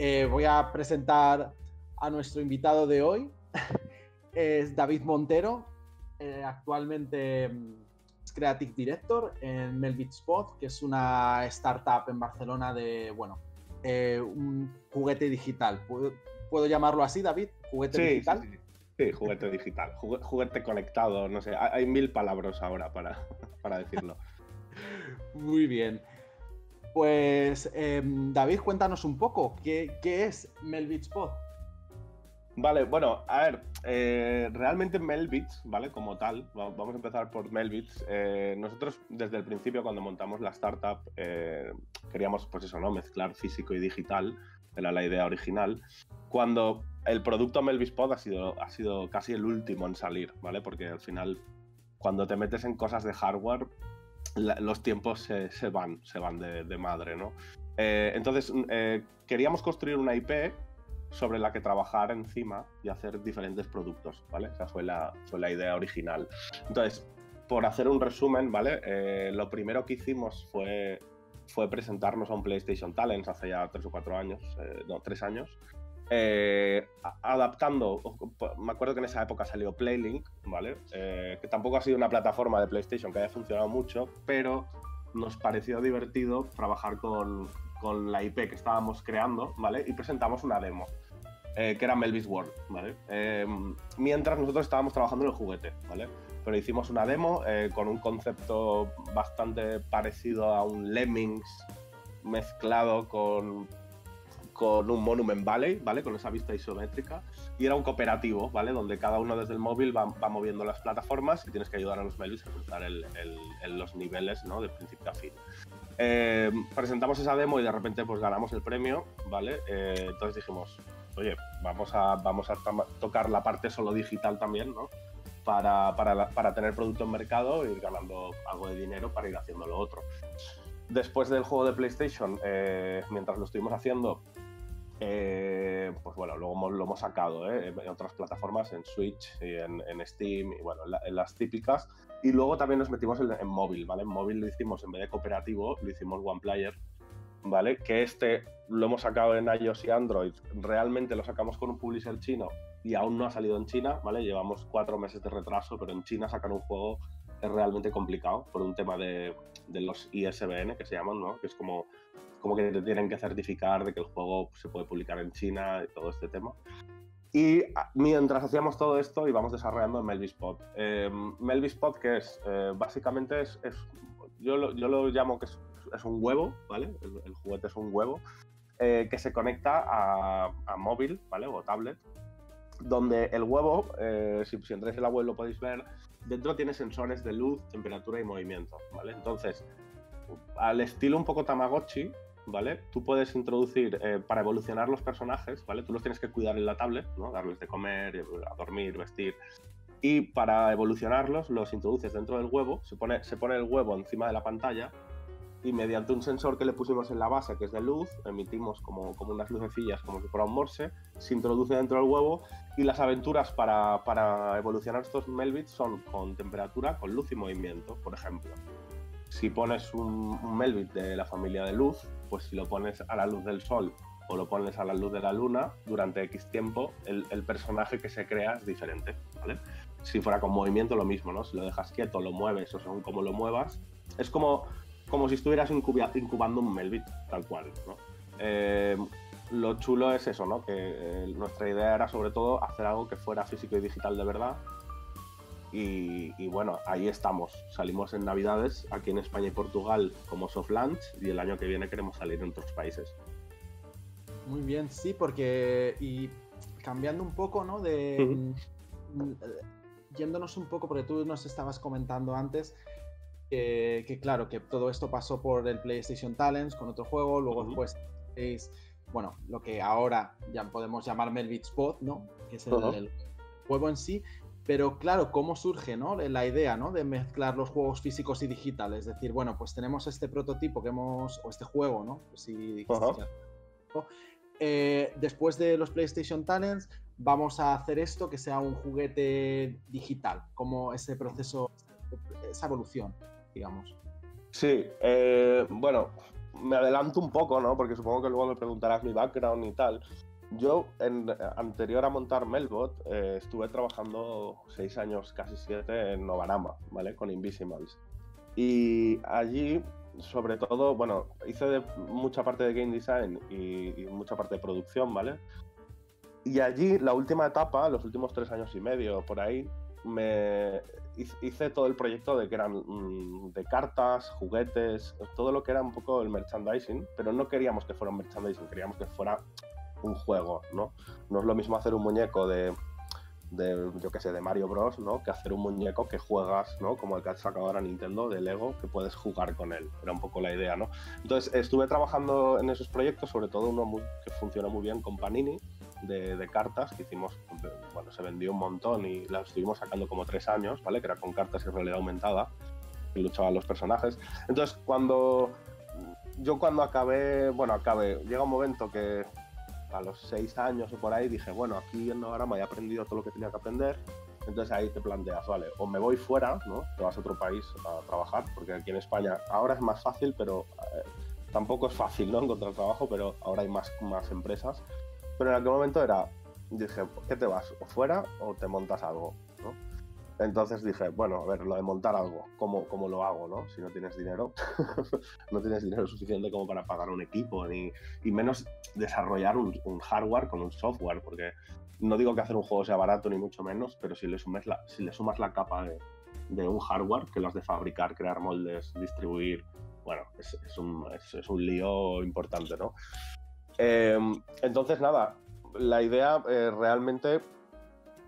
Eh, voy a presentar a nuestro invitado de hoy. es David Montero, eh, actualmente mm, es Creative Director en Melbit Spot, que es una startup en Barcelona de, bueno, eh, un juguete digital. ¿Puedo, llamarlo así, David? ¿Juguete digital? Sí, sí. Juguete digital, juguete conectado, no sé, hay, mil palabras ahora para, para decirlo. Muy bien. Pues em, David, cuéntanos un poco, ¿qué, qué es Melbit Spot? Vale, bueno, a ver, eh, realmente Melbits, ¿vale? Como tal, vamos a empezar por Melbits. Eh, nosotros desde el principio cuando montamos la startup eh, queríamos, pues eso, ¿no? Mezclar físico y digital, era la idea original. Cuando el producto Melbits Pod ha sido, ha sido casi el último en salir, ¿vale? Porque al final, cuando te metes en cosas de hardware, los tiempos se, van, se van de, de madre, ¿no? entonces, queríamos construir una IP sobre la que trabajar encima y hacer diferentes productos, ¿vale? Esa fue la, fue la idea original. Entonces, por hacer un resumen, ¿vale? Eh, lo primero que hicimos fue, fue presentarnos a un PlayStation Talents hace ya tres o cuatro años, eh, no, tres años, eh, adaptando, me acuerdo que en esa época salió Playlink, ¿vale? que tampoco ha sido una plataforma de PlayStation que haya funcionado mucho, pero nos pareció divertido trabajar con, con la IP que estábamos creando, ¿vale? Y presentamos una demo, eh, que era Melvis World, ¿vale? Em, mientras nosotros estábamos trabajando en el juguete, ¿vale? Pero hicimos una demo eh, con un concepto bastante parecido a un Lemmings mezclado con, con un Monument Valley, ¿vale? Con esa vista isométrica. Y era un cooperativo, ¿vale? Donde cada uno desde el móvil va, moviendo las plataformas y tienes que ayudar a los Melvis a cruzar los niveles, ¿no? De principio a fin. Eh, presentamos esa demo y de repente pues ganamos el premio, ¿vale? Eh, entonces dijimos, oye, vamos a, vamos a tocar la parte solo digital también, ¿no? Para, para, tener producto en mercado e ir ganando algo de dinero para ir haciendo lo otro. Después del juego de PlayStation, eh, mientras lo estuvimos haciendo, pues bueno, luego lo hemos sacado en otras plataformas, en Switch y en, Steam, y bueno, en las típicas. Y luego también nos metimos en, móvil, ¿vale? En móvil lo hicimos, en vez de cooperativo, lo hicimos One Player, ¿vale? Que este lo hemos sacado en iOS y Android. Realmente lo sacamos con un publisher chino y aún no ha salido en China, ¿vale? Llevamos cuatro meses de retraso, pero en China sacar un juego es realmente complicado por un tema de, de los ISBN que se llaman, ¿no? Que es como, como que te tienen que certificar de que el juego se puede publicar en China y todo este tema. Y ah, mientras hacíamos todo esto íbamos desarrollando Melvispot. Eh, Melvispot, que es, eh, básicamente es, yo, lo, yo, lo, llamo que es, es un huevo, ¿vale? El, juguete es un huevo, eh, que se conecta a, a, móvil, ¿vale? O tablet, donde el huevo, eh, si, si entráis en la web lo podéis ver, dentro tiene sensores de luz, temperatura y movimiento, ¿vale? Entonces, al estilo un poco Tamagotchi, ¿vale? Tú puedes introducir, eh, para evolucionar los personajes, ¿vale? Tú los tienes que cuidar en la tablet, ¿no? Darles de comer, a dormir, vestir. Y para evolucionarlos, los introduces dentro del huevo, se pone, se pone el huevo encima de la pantalla y mediante un sensor que le pusimos en la base, que es de luz, emitimos como, como unas lucecillas, como si fuera un morse, se introduce dentro del huevo y las aventuras para, para evolucionar estos Melbits son con temperatura, con luz y movimiento, por ejemplo si pones un, un, de la familia de luz, pues si lo pones a la luz del sol o lo pones a la luz de la luna, durante X tiempo el, personaje que se crea es diferente, ¿vale? Si fuera con movimiento lo mismo, ¿no? Si lo dejas quieto, lo mueves o según cómo lo muevas, es como, como si estuvieras incubando un Melbit, tal cual, ¿no? Eh, lo chulo es eso, ¿no? Que eh, nuestra idea era sobre todo hacer algo que fuera físico y digital de verdad, y, bueno, ahí estamos. Salimos en Navidades aquí en España y Portugal como soft launch y el año que viene queremos salir en otros países. Muy bien, sí, porque y cambiando un poco, ¿no? De mm, yéndonos un poco, porque tú nos estabas comentando antes que claro, que todo esto pasó por el PlayStation Talents con otro juego, luego después es, bueno, lo que ahora ya podemos llamar Melvit Spot, ¿no? Que es el juego en sí, pero claro, ¿cómo surge ¿no? la idea ¿no? de mezclar los juegos físicos y digitales? Es decir, bueno, pues tenemos este prototipo que hemos, o este juego, ¿no? Si, eh, después de los PlayStation Talents, vamos a hacer esto que sea un juguete digital, como ese proceso, esa evolución, digamos. Sí, eh, bueno, me adelanto un poco, ¿no? Porque supongo que luego me preguntarás mi background y tal. Yo, en, anterior a montar Melbot, eh, estuve trabajando seis años, casi siete, en Novanama, ¿vale? Con Invisimals. Y allí, sobre todo, bueno, hice mucha parte de game design y, mucha parte de producción, ¿vale? Y allí, la última etapa, los últimos tres años y medio, por ahí, me hice todo el proyecto de que eran mm, de cartas, juguetes, todo lo que era un poco el merchandising, pero no queríamos que fuera un merchandising, queríamos que fuera un juego, ¿no? No es lo mismo hacer un muñeco de, de yo qué sé, de Mario Bros, ¿no? Que hacer un muñeco que juegas, ¿no? Como el que ha sacado ahora Nintendo de Lego, que puedes jugar con él. Era un poco la idea, ¿no? Entonces estuve trabajando en esos proyectos, sobre todo uno que funcionó muy bien con Panini, de, cartas que hicimos, bueno, se vendió un montón y la estuvimos sacando como tres años, ¿vale? Que era con cartas y realidad aumentada, que luchaban los personajes. Entonces, cuando yo cuando acabé, bueno, acabé, llega un momento que a los seis años o por ahí dije, bueno, aquí en Novarama he aprendido todo lo que tenía que aprender, entonces ahí te planteas, vale, o me voy fuera, ¿no? Te vas a otro país a trabajar, porque aquí en España ahora es más fácil, pero eh, tampoco es fácil, ¿no? Encontrar trabajo, pero ahora hay más, más empresas. Pero en aquel momento era, dije, ¿qué te vas? ¿O fuera o te montas algo? ¿no? Entonces dije, bueno, a ver, lo de montar algo, ¿cómo, cómo lo hago? ¿no? Si no tienes dinero, no tienes dinero suficiente como para pagar un equipo, ni, y menos desarrollar un, hardware con un software, porque no digo que hacer un juego sea barato, ni mucho menos, pero si le, sumes la, si le sumas la capa de, de un hardware, que lo has de fabricar, crear moldes, distribuir, bueno, es, es, un, es, un, lío importante, ¿no? Eh, entonces, nada, la idea eh, realmente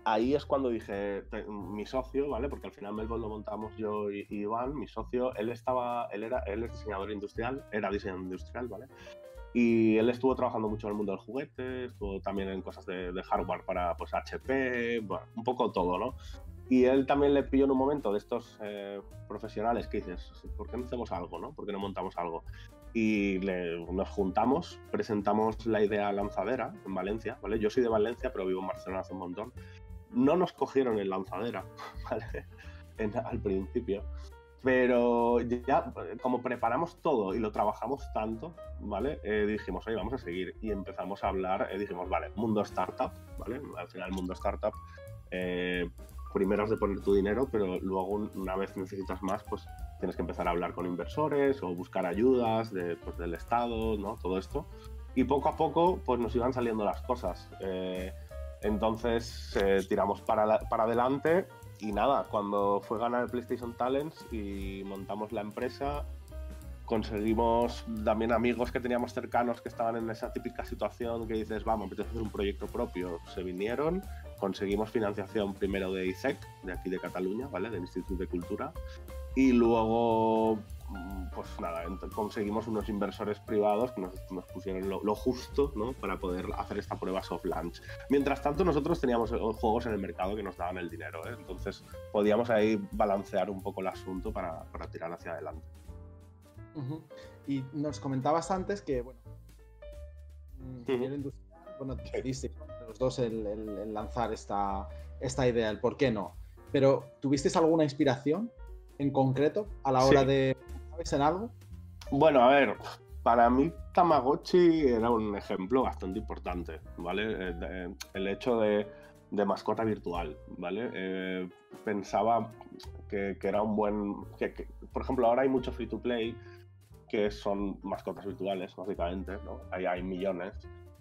ahí es cuando dije, mi socio, ¿vale? Porque al final Melbourne lo montamos yo y, Iván, mi socio, él estaba, él era, él es diseñador industrial, era diseñador industrial, ¿vale? Y él estuvo trabajando mucho en el mundo del juguete, estuvo también en cosas de, hardware para pues HP, bueno, un poco todo, ¿no? Y él también le pilló en un momento de estos eh, profesionales que dices, ¿por qué no hacemos algo, no? ¿Por qué no montamos algo? Y nos juntamos, presentamos la idea lanzadera en Valencia, ¿vale? Yo soy de Valencia, pero vivo en Barcelona hace un montón no nos cogieron en lanzadera, ¿vale? al principio. Pero ya, como preparamos todo y lo trabajamos tanto, ¿vale? Eh, dijimos, oye, vamos a seguir. Y empezamos a hablar, eh, dijimos, vale, mundo startup, ¿vale? Al final, mundo startup, eh, primero has de poner tu dinero, pero luego, una vez necesitas más, pues tienes que empezar a hablar con inversores o buscar ayudas de, pues, del Estado, ¿no? Todo esto. Y poco a poco, pues nos iban saliendo las cosas. Entonces eh, tiramos para, para adelante y nada, cuando fue ganar el PlayStation Talents y montamos la empresa, conseguimos también amigos que teníamos cercanos que estaban en esa típica situación que dices, vamos, apetece hacer un proyecto propio. Se vinieron, conseguimos financiación primero de ISEC, de aquí de Cataluña, ¿vale? Del Instituto de Cultura, y luego Mm, pues nada, conseguimos unos inversores privados que nos, pusieron lo, justo ¿no? para poder hacer esta prueba soft launch. Mientras tanto, nosotros teníamos juegos en el mercado que nos daban el dinero, ¿eh? entonces podíamos ahí balancear un poco el asunto para, para tirar hacia adelante. Y nos comentabas antes que, bueno, industrial, bueno, los dos el, lanzar esta, esta idea, el por qué no. Pero, ¿tuvisteis alguna inspiración en concreto a la hora de en algo? Bueno, a ver, para mí Tamagotchi era un ejemplo bastante importante, ¿vale? Eh, el hecho de, mascota virtual, ¿vale? Eh, pensaba que, era un buen... Que, por ejemplo, ahora hay mucho free to play que son mascotas virtuales, básicamente, ¿no? Ahí hay millones.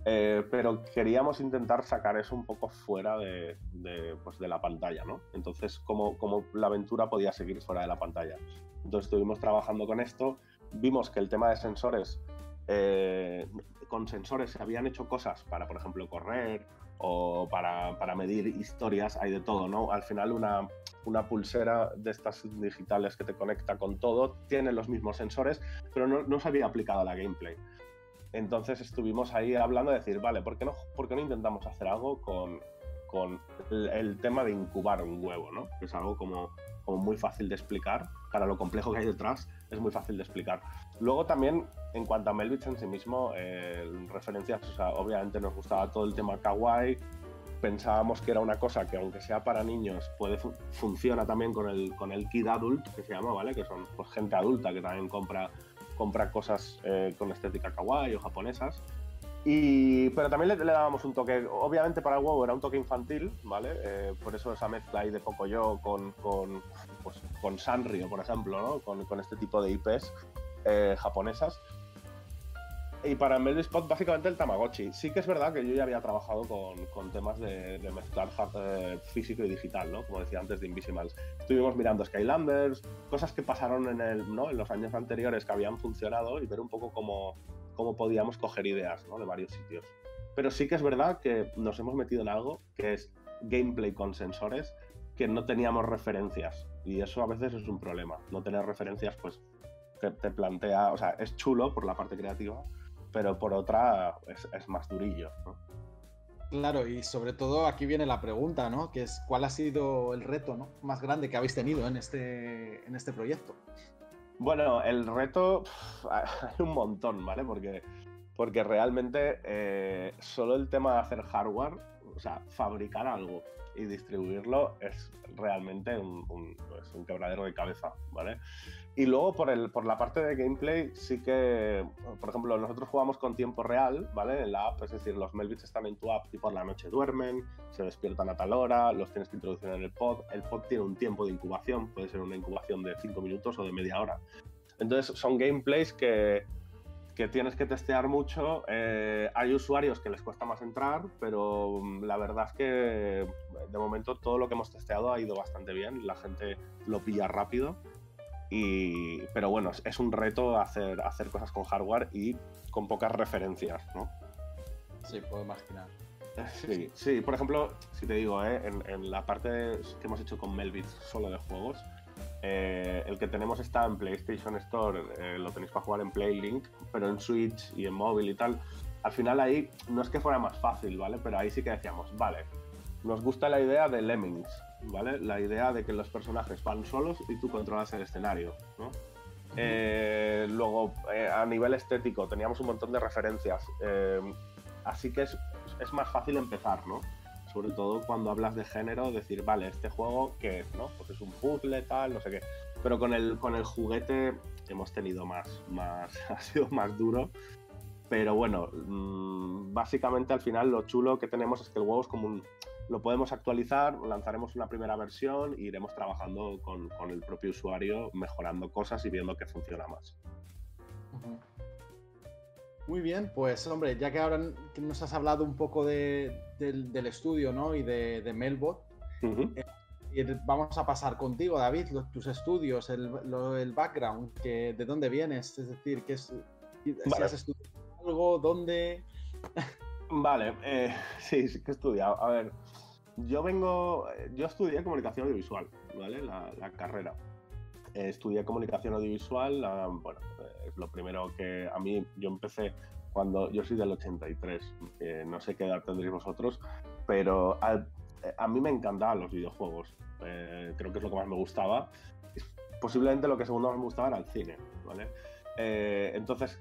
Eh, pero queríamos intentar sacar eso un poco fuera de, pues de la pantalla, ¿no? Entonces, como, como la aventura podía seguir fuera de la pantalla. Entonces estuvimos trabajando con esto, vimos que el tema de sensores, eh, con sensores se habían hecho cosas para, por ejemplo, correr o para, para, medir historias, hay de todo, ¿no? Al final una, una pulsera de estas digitales que te conecta con todo tiene los mismos sensores, pero no, no se había aplicado a la gameplay. Entonces estuvimos ahí hablando de decir, vale, ¿por qué no, por qué no intentamos hacer algo con, con el, tema de incubar un huevo, ¿no? Es algo como, como muy fácil de explicar, para lo complejo que hay detrás, es muy fácil de explicar. Luego también, en cuanto a Melvich en sí mismo, eh, referencias, o sea, obviamente nos gustaba todo el tema kawaii, pensábamos que era una cosa que aunque sea para niños, puede funciona también con el, con el kid adult, que se llama, ¿vale? Que son pues, gente adulta que también compra, compra cosas eh, con estética kawaii o japonesas. Y, pero también le, dábamos un toque, obviamente para el huevo era un toque infantil, ¿vale? Eh, por eso esa mezcla ahí de Pocoyo con, con, pues, con Sanrio, por ejemplo, ¿no? Con, con este tipo de IPs eh, japonesas. Y para Melody Spot, básicamente el Tamagotchi. Sí que es verdad que yo ya había trabajado con, con temas de, mezclar eh, físico y digital, ¿no? Como decía antes de Invisimals. Estuvimos mirando Skylanders, cosas que pasaron en, el, ¿no? en los años anteriores que habían funcionado y ver un poco cómo, cómo podíamos coger ideas ¿no? de varios sitios. Pero sí que es verdad que nos hemos metido en algo que es gameplay con sensores que no teníamos referencias. Y eso a veces es un problema. No tener referencias, pues, te, te plantea, o sea, es chulo por la parte creativa, pero por otra es, más durillo. Claro, y sobre todo aquí viene la pregunta, ¿no? Que es cuál ha sido el reto ¿no? más grande que habéis tenido en este, en este proyecto. Bueno, el reto hay un montón, ¿vale? Porque, porque realmente eh, solo el tema de hacer hardware, o sea, fabricar algo y distribuirlo es realmente un, un, pues, un quebradero de cabeza, ¿vale? Y luego por, el, por la parte de gameplay, sí que, por ejemplo, nosotros jugamos con tiempo real, ¿vale? En la app, es decir, los Melbits están en tu app y por la noche duermen, se despiertan a tal hora, los tienes que introducir en el pod. El pod tiene un tiempo de incubación, puede ser una incubación de 5 minutos o de media hora. Entonces son gameplays que, que tienes que testear mucho. Eh, hay usuarios que les cuesta más entrar, pero mm, la verdad es que de momento todo lo que hemos testeado ha ido bastante bien. La gente lo pilla rápido y, pero bueno, es un reto hacer, hacer cosas con hardware y con pocas referencias, ¿no? Sí, puedo imaginar. Sí, sí, por ejemplo, si te digo, ¿eh? en, la parte que hemos hecho con Melbit solo de juegos, eh, el que tenemos está en PlayStation Store, eh, lo tenéis para jugar en PlayLink, pero en Switch y en móvil y tal. Al final ahí no es que fuera más fácil, ¿vale? Pero ahí sí que decíamos, vale, nos gusta la idea de Lemmings, ¿vale? La idea de que los personajes van solos y tú controlas el escenario, ¿no? Eh, luego, a nivel estético, teníamos un montón de referencias. Así que es, es, más fácil empezar, ¿no? Sobre todo cuando hablas de género, decir, vale, este juego, ¿qué es? ¿no? Pues es un puzzle, tal, no sé qué. Pero con el, con el juguete hemos tenido más, más, ha sido más duro. Pero bueno, mm, básicamente al final lo chulo que tenemos es que el juego es como un, lo podemos actualizar, lanzaremos una primera versión e iremos trabajando con, el propio usuario, mejorando cosas y viendo qué funciona más. Muy bien, pues hombre, ya que ahora nos has hablado un poco del, estudio ¿no? y de, de Melbot, eh, vamos a pasar contigo, David, tus estudios, el, background, que, de dónde vienes, es decir, que es, si has estudiado algo, dónde... Vale, eh, sí, sí que he estudiado. A ver, yo vengo, yo estudié comunicación audiovisual, ¿vale? La, carrera. estudié comunicación audiovisual, bueno, lo primero que a mí, yo empecé cuando, yo soy del 83, no sé qué edad tendréis vosotros, pero a, mí me encantaban los videojuegos, eh, creo que es lo que más me gustaba. Posiblemente lo que segundo más me gustaba era el cine, ¿vale? Eh, entonces,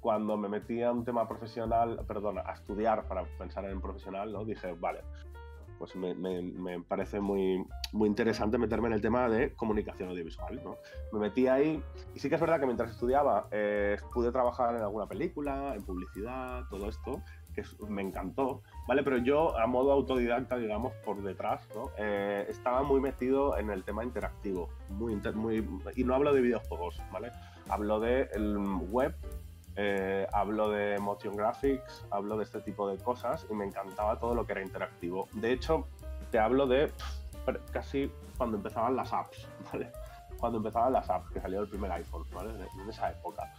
cuando me metí a un tema profesional, perdón, a estudiar para pensar en profesional, ¿no? Dije, vale, pues me, me, parece muy, muy interesante meterme en el tema de comunicación audiovisual. ¿no? Me metí ahí y sí que es verdad que mientras estudiaba eh, pude trabajar en alguna película, en publicidad, todo esto, que me encantó, ¿vale? Pero yo a modo autodidacta, digamos, por detrás, ¿no? Eh, estaba muy metido en el tema interactivo, muy, muy, y no hablo de videojuegos, ¿vale? Hablo de el web eh, hablo de motion graphics, hablo de este tipo de cosas y me encantaba todo lo que era interactivo. De hecho, te hablo de casi cuando empezaban las apps, ¿vale? Cuando empezaban las apps, que salió el primer iPhone, ¿vale? En esa época.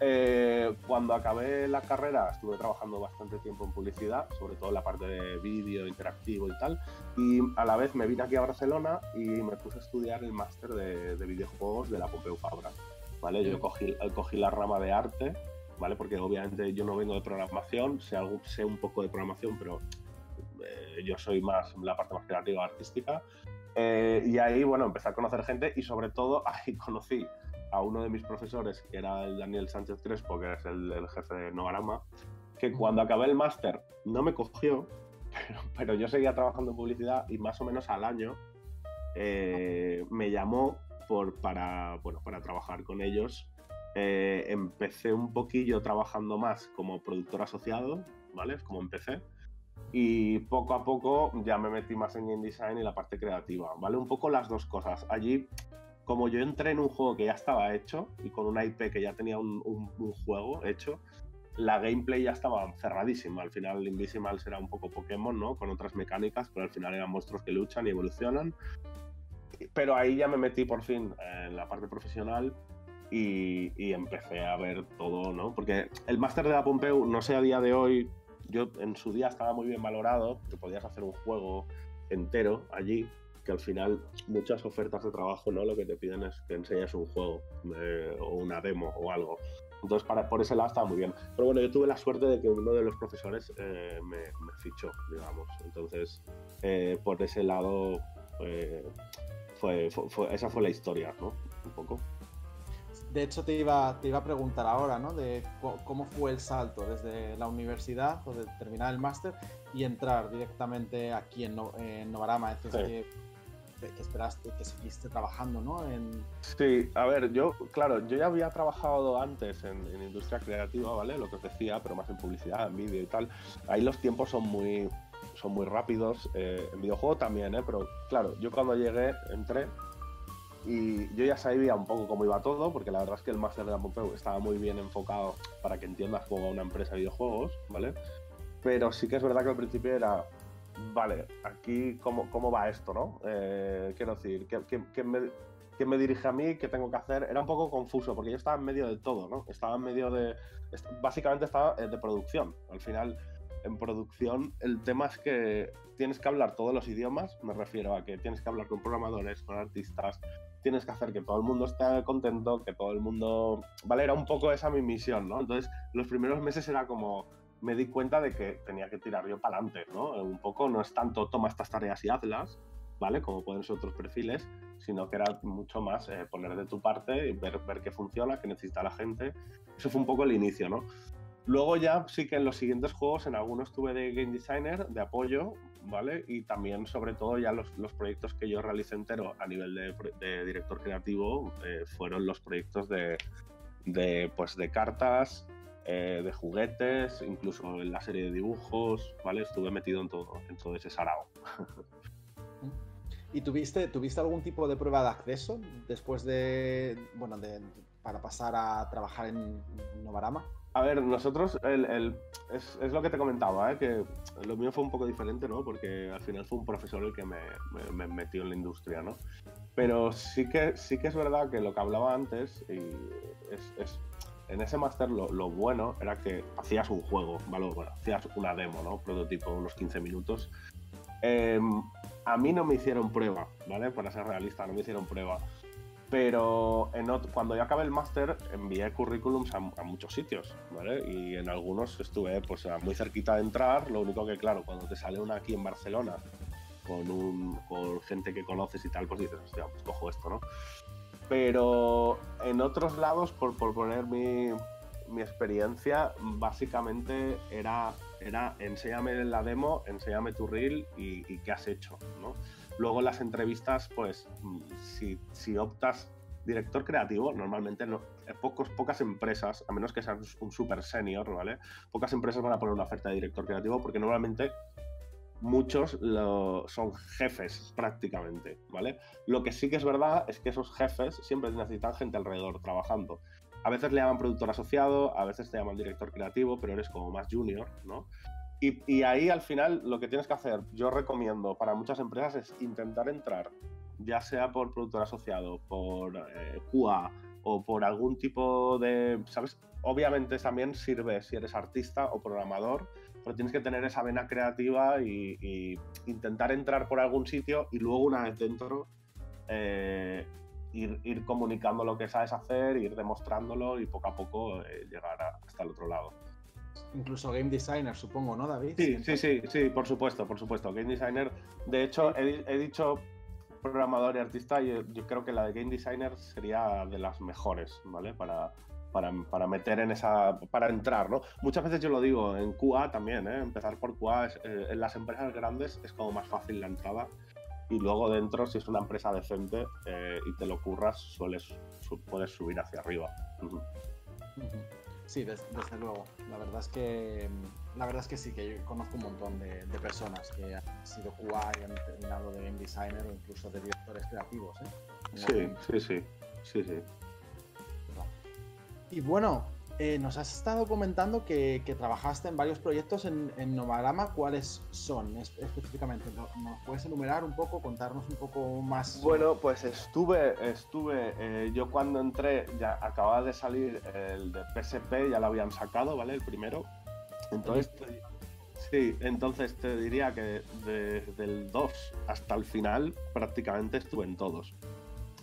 Eh, cuando acabé la carrera estuve trabajando bastante tiempo en publicidad, sobre todo en la parte de vídeo, interactivo y tal, y a la vez me vine aquí a Barcelona y me puse a estudiar el máster de, videojuegos de la Pompeu Fabra. ¿vale? Yo cogí, cogí la rama de arte ¿vale? Porque obviamente yo no vengo de programación, sé, algo, sé un poco de programación, pero eh, yo soy más la parte más creativa, artística. Eh, y ahí, bueno, empecé a conocer gente y sobre todo ahí conocí a uno de mis profesores, que era el Daniel Sánchez Crespo, que es el, jefe de Novarama, que cuando acabé el máster no me cogió, pero, yo seguía trabajando en publicidad y más o menos al año eh, me llamó por, para, bueno, para trabajar con ellos. Eh, empecé un poquillo trabajando más como productor asociado, ¿vale? Como empecé. Y poco a poco ya me metí más en game design y la parte creativa, ¿vale? Un poco las dos cosas. Allí, como yo entré en un juego que ya estaba hecho y con una IP que ya tenía un, un juego hecho, la gameplay ya estaba cerradísima. Al final, Invisimals era un poco Pokémon, ¿no? Con otras mecánicas, pero al final eran monstruos que luchan y evolucionan. Pero ahí ya me metí por fin en la parte profesional y, empecé a ver todo, ¿no? Porque el máster de la Pompeu, no sé a día de hoy, yo en su día estaba muy bien valorado, que podías hacer un juego entero allí, que al final muchas ofertas de trabajo, ¿no? Lo que te piden es que enseñes un juego eh, o una demo o algo. Entonces, para, por ese lado estaba muy bien. Pero bueno, yo tuve la suerte de que uno de los profesores eh, me, fichó, digamos. Entonces, eh, por ese lado, fue, esa fue la historia, ¿no? Un poco. De hecho, te iba, te iba a preguntar ahora, ¿no? De cómo fue el salto desde la universidad o de terminar el máster y entrar directamente aquí en, Novarama. Es que que esperaste, que seguiste trabajando, ¿no? En... Sí, a ver, yo, claro, yo ya había trabajado antes en, industria creativa, ¿vale? Lo que os decía, pero más en publicidad, en vídeo y tal. Ahí los tiempos son muy, son muy rápidos. Eh, en videojuego también, ¿eh? Pero claro, yo cuando llegué, entré y yo ya sabía un poco cómo iba todo, porque la verdad es que el máster de la Pompeu estaba muy bien enfocado para que entiendas cómo va una empresa de videojuegos, ¿vale? Pero sí que es verdad que al principio era vale, aquí cómo, cómo va esto, ¿no? Eh, quiero decir, ¿qué, me, dirige a mí? ¿Qué tengo que hacer? Era un poco confuso porque yo estaba en medio de todo, ¿no? Estaba en medio de... Básicamente estaba de producción. Al final, en producción, el tema es que tienes que hablar todos los idiomas, me refiero a que tienes que hablar con programadores, con artistas, tienes que hacer que todo el mundo esté contento, que todo el mundo... Vale, era un poco esa mi misión, ¿no? Entonces, los primeros meses era como me di cuenta de que tenía que tirar yo para adelante, ¿no? Un poco no es tanto toma estas tareas y hazlas, ¿vale? Como pueden ser otros perfiles, sino que era mucho más eh, poner de tu parte y ver, ver qué funciona, qué necesita la gente. Eso fue un poco el inicio, ¿no? Luego ya sí que en los siguientes juegos, en algunos tuve de game designer, de apoyo, ¿vale? Y también, sobre todo, ya los, los proyectos que yo realicé entero a nivel de, director creativo eh, fueron los proyectos de, pues, de cartas, eh, de juguetes, incluso en la serie de dibujos, ¿vale? Estuve metido en todo, en todo ese sarao. ¿Y tuviste, tuviste algún tipo de prueba de acceso después de, bueno, de, para pasar a trabajar en Novarama? A ver, nosotros, el, es, es, lo que te comentaba, ¿eh? que lo mío fue un poco diferente, ¿no? Porque al final fue un profesor el que me, me, metió en la industria, ¿no? Pero sí que, sí que es verdad que lo que hablaba antes y es, es en ese máster lo, bueno era que hacías un juego, ¿vale? Bueno, hacías una demo, ¿no? Prototipo, unos 15 minutos. Em, a mí no me hicieron prueba, ¿vale? Para ser realista, no me hicieron prueba. Pero cuando yo acabé el máster, envié currículums a, muchos sitios, ¿vale? Y en algunos estuve pues muy cerquita de entrar. Lo único que, claro, cuando te sale una aquí en Barcelona con, un, con gente que conoces y tal, pues dices, hostia, pues cojo esto, ¿no? Pero en otros lados, por, poner mi, experiencia, básicamente era, era enséñame la demo, enséñame tu reel y, qué has hecho. ¿no? Luego las entrevistas, pues si, optas director creativo, normalmente no, eh, pocos, pocas empresas, a menos que seas un super senior, ¿vale? Pocas empresas van a poner una oferta de director creativo porque normalmente muchos son jefes prácticamente, ¿vale? Lo que sí que es verdad es que esos jefes siempre necesitan gente alrededor trabajando. A veces le llaman productor asociado, a veces te llaman director creativo, pero eres como más junior, ¿no? Y, ahí al final lo que tienes que hacer, yo recomiendo para muchas empresas es intentar entrar, ya sea por productor asociado, por eh, QA o por algún tipo de, ¿sabes? Obviamente también sirve si eres artista o programador, pero tienes que tener esa vena creativa y, intentar entrar por algún sitio y luego una vez dentro eh, ir, comunicando lo que sabes hacer, ir demostrándolo y poco a poco eh, llegar hasta el otro lado. Incluso game designer, supongo, ¿no, David? Sí, sí, sí, sí, por supuesto, por supuesto. Game designer, de hecho, he, dicho programador y artista y yo creo que la de game designer sería de las mejores, ¿vale? Para, para, meter en esa, para entrar, ¿no? Muchas veces yo lo digo, en QA también, ¿eh? empezar por QA, eh, en las empresas grandes es como más fácil la entrada y luego dentro, si es una empresa decente eh, y te lo curras, sueles, puedes subir hacia arriba. Sí, desde, luego. La verdad es que la verdad es que sí, que yo conozco un montón de, personas que han sido QA y han terminado de game designer o incluso de directores creativos. ¿eh? Sí, sí, sí, sí, sí. Y bueno, eh, nos has estado comentando que, trabajaste en varios proyectos en, en Novarama. ¿Cuáles son específicamente? ¿Nos puedes enumerar un poco, contarnos un poco más? Bueno, pues estuve, estuve, eh, yo cuando entré ya acababa de salir el de PSP, ya lo habían sacado, ¿vale? El primero. Entonces, sí, entonces te diría que desde el 2 hasta el final prácticamente estuve en todos.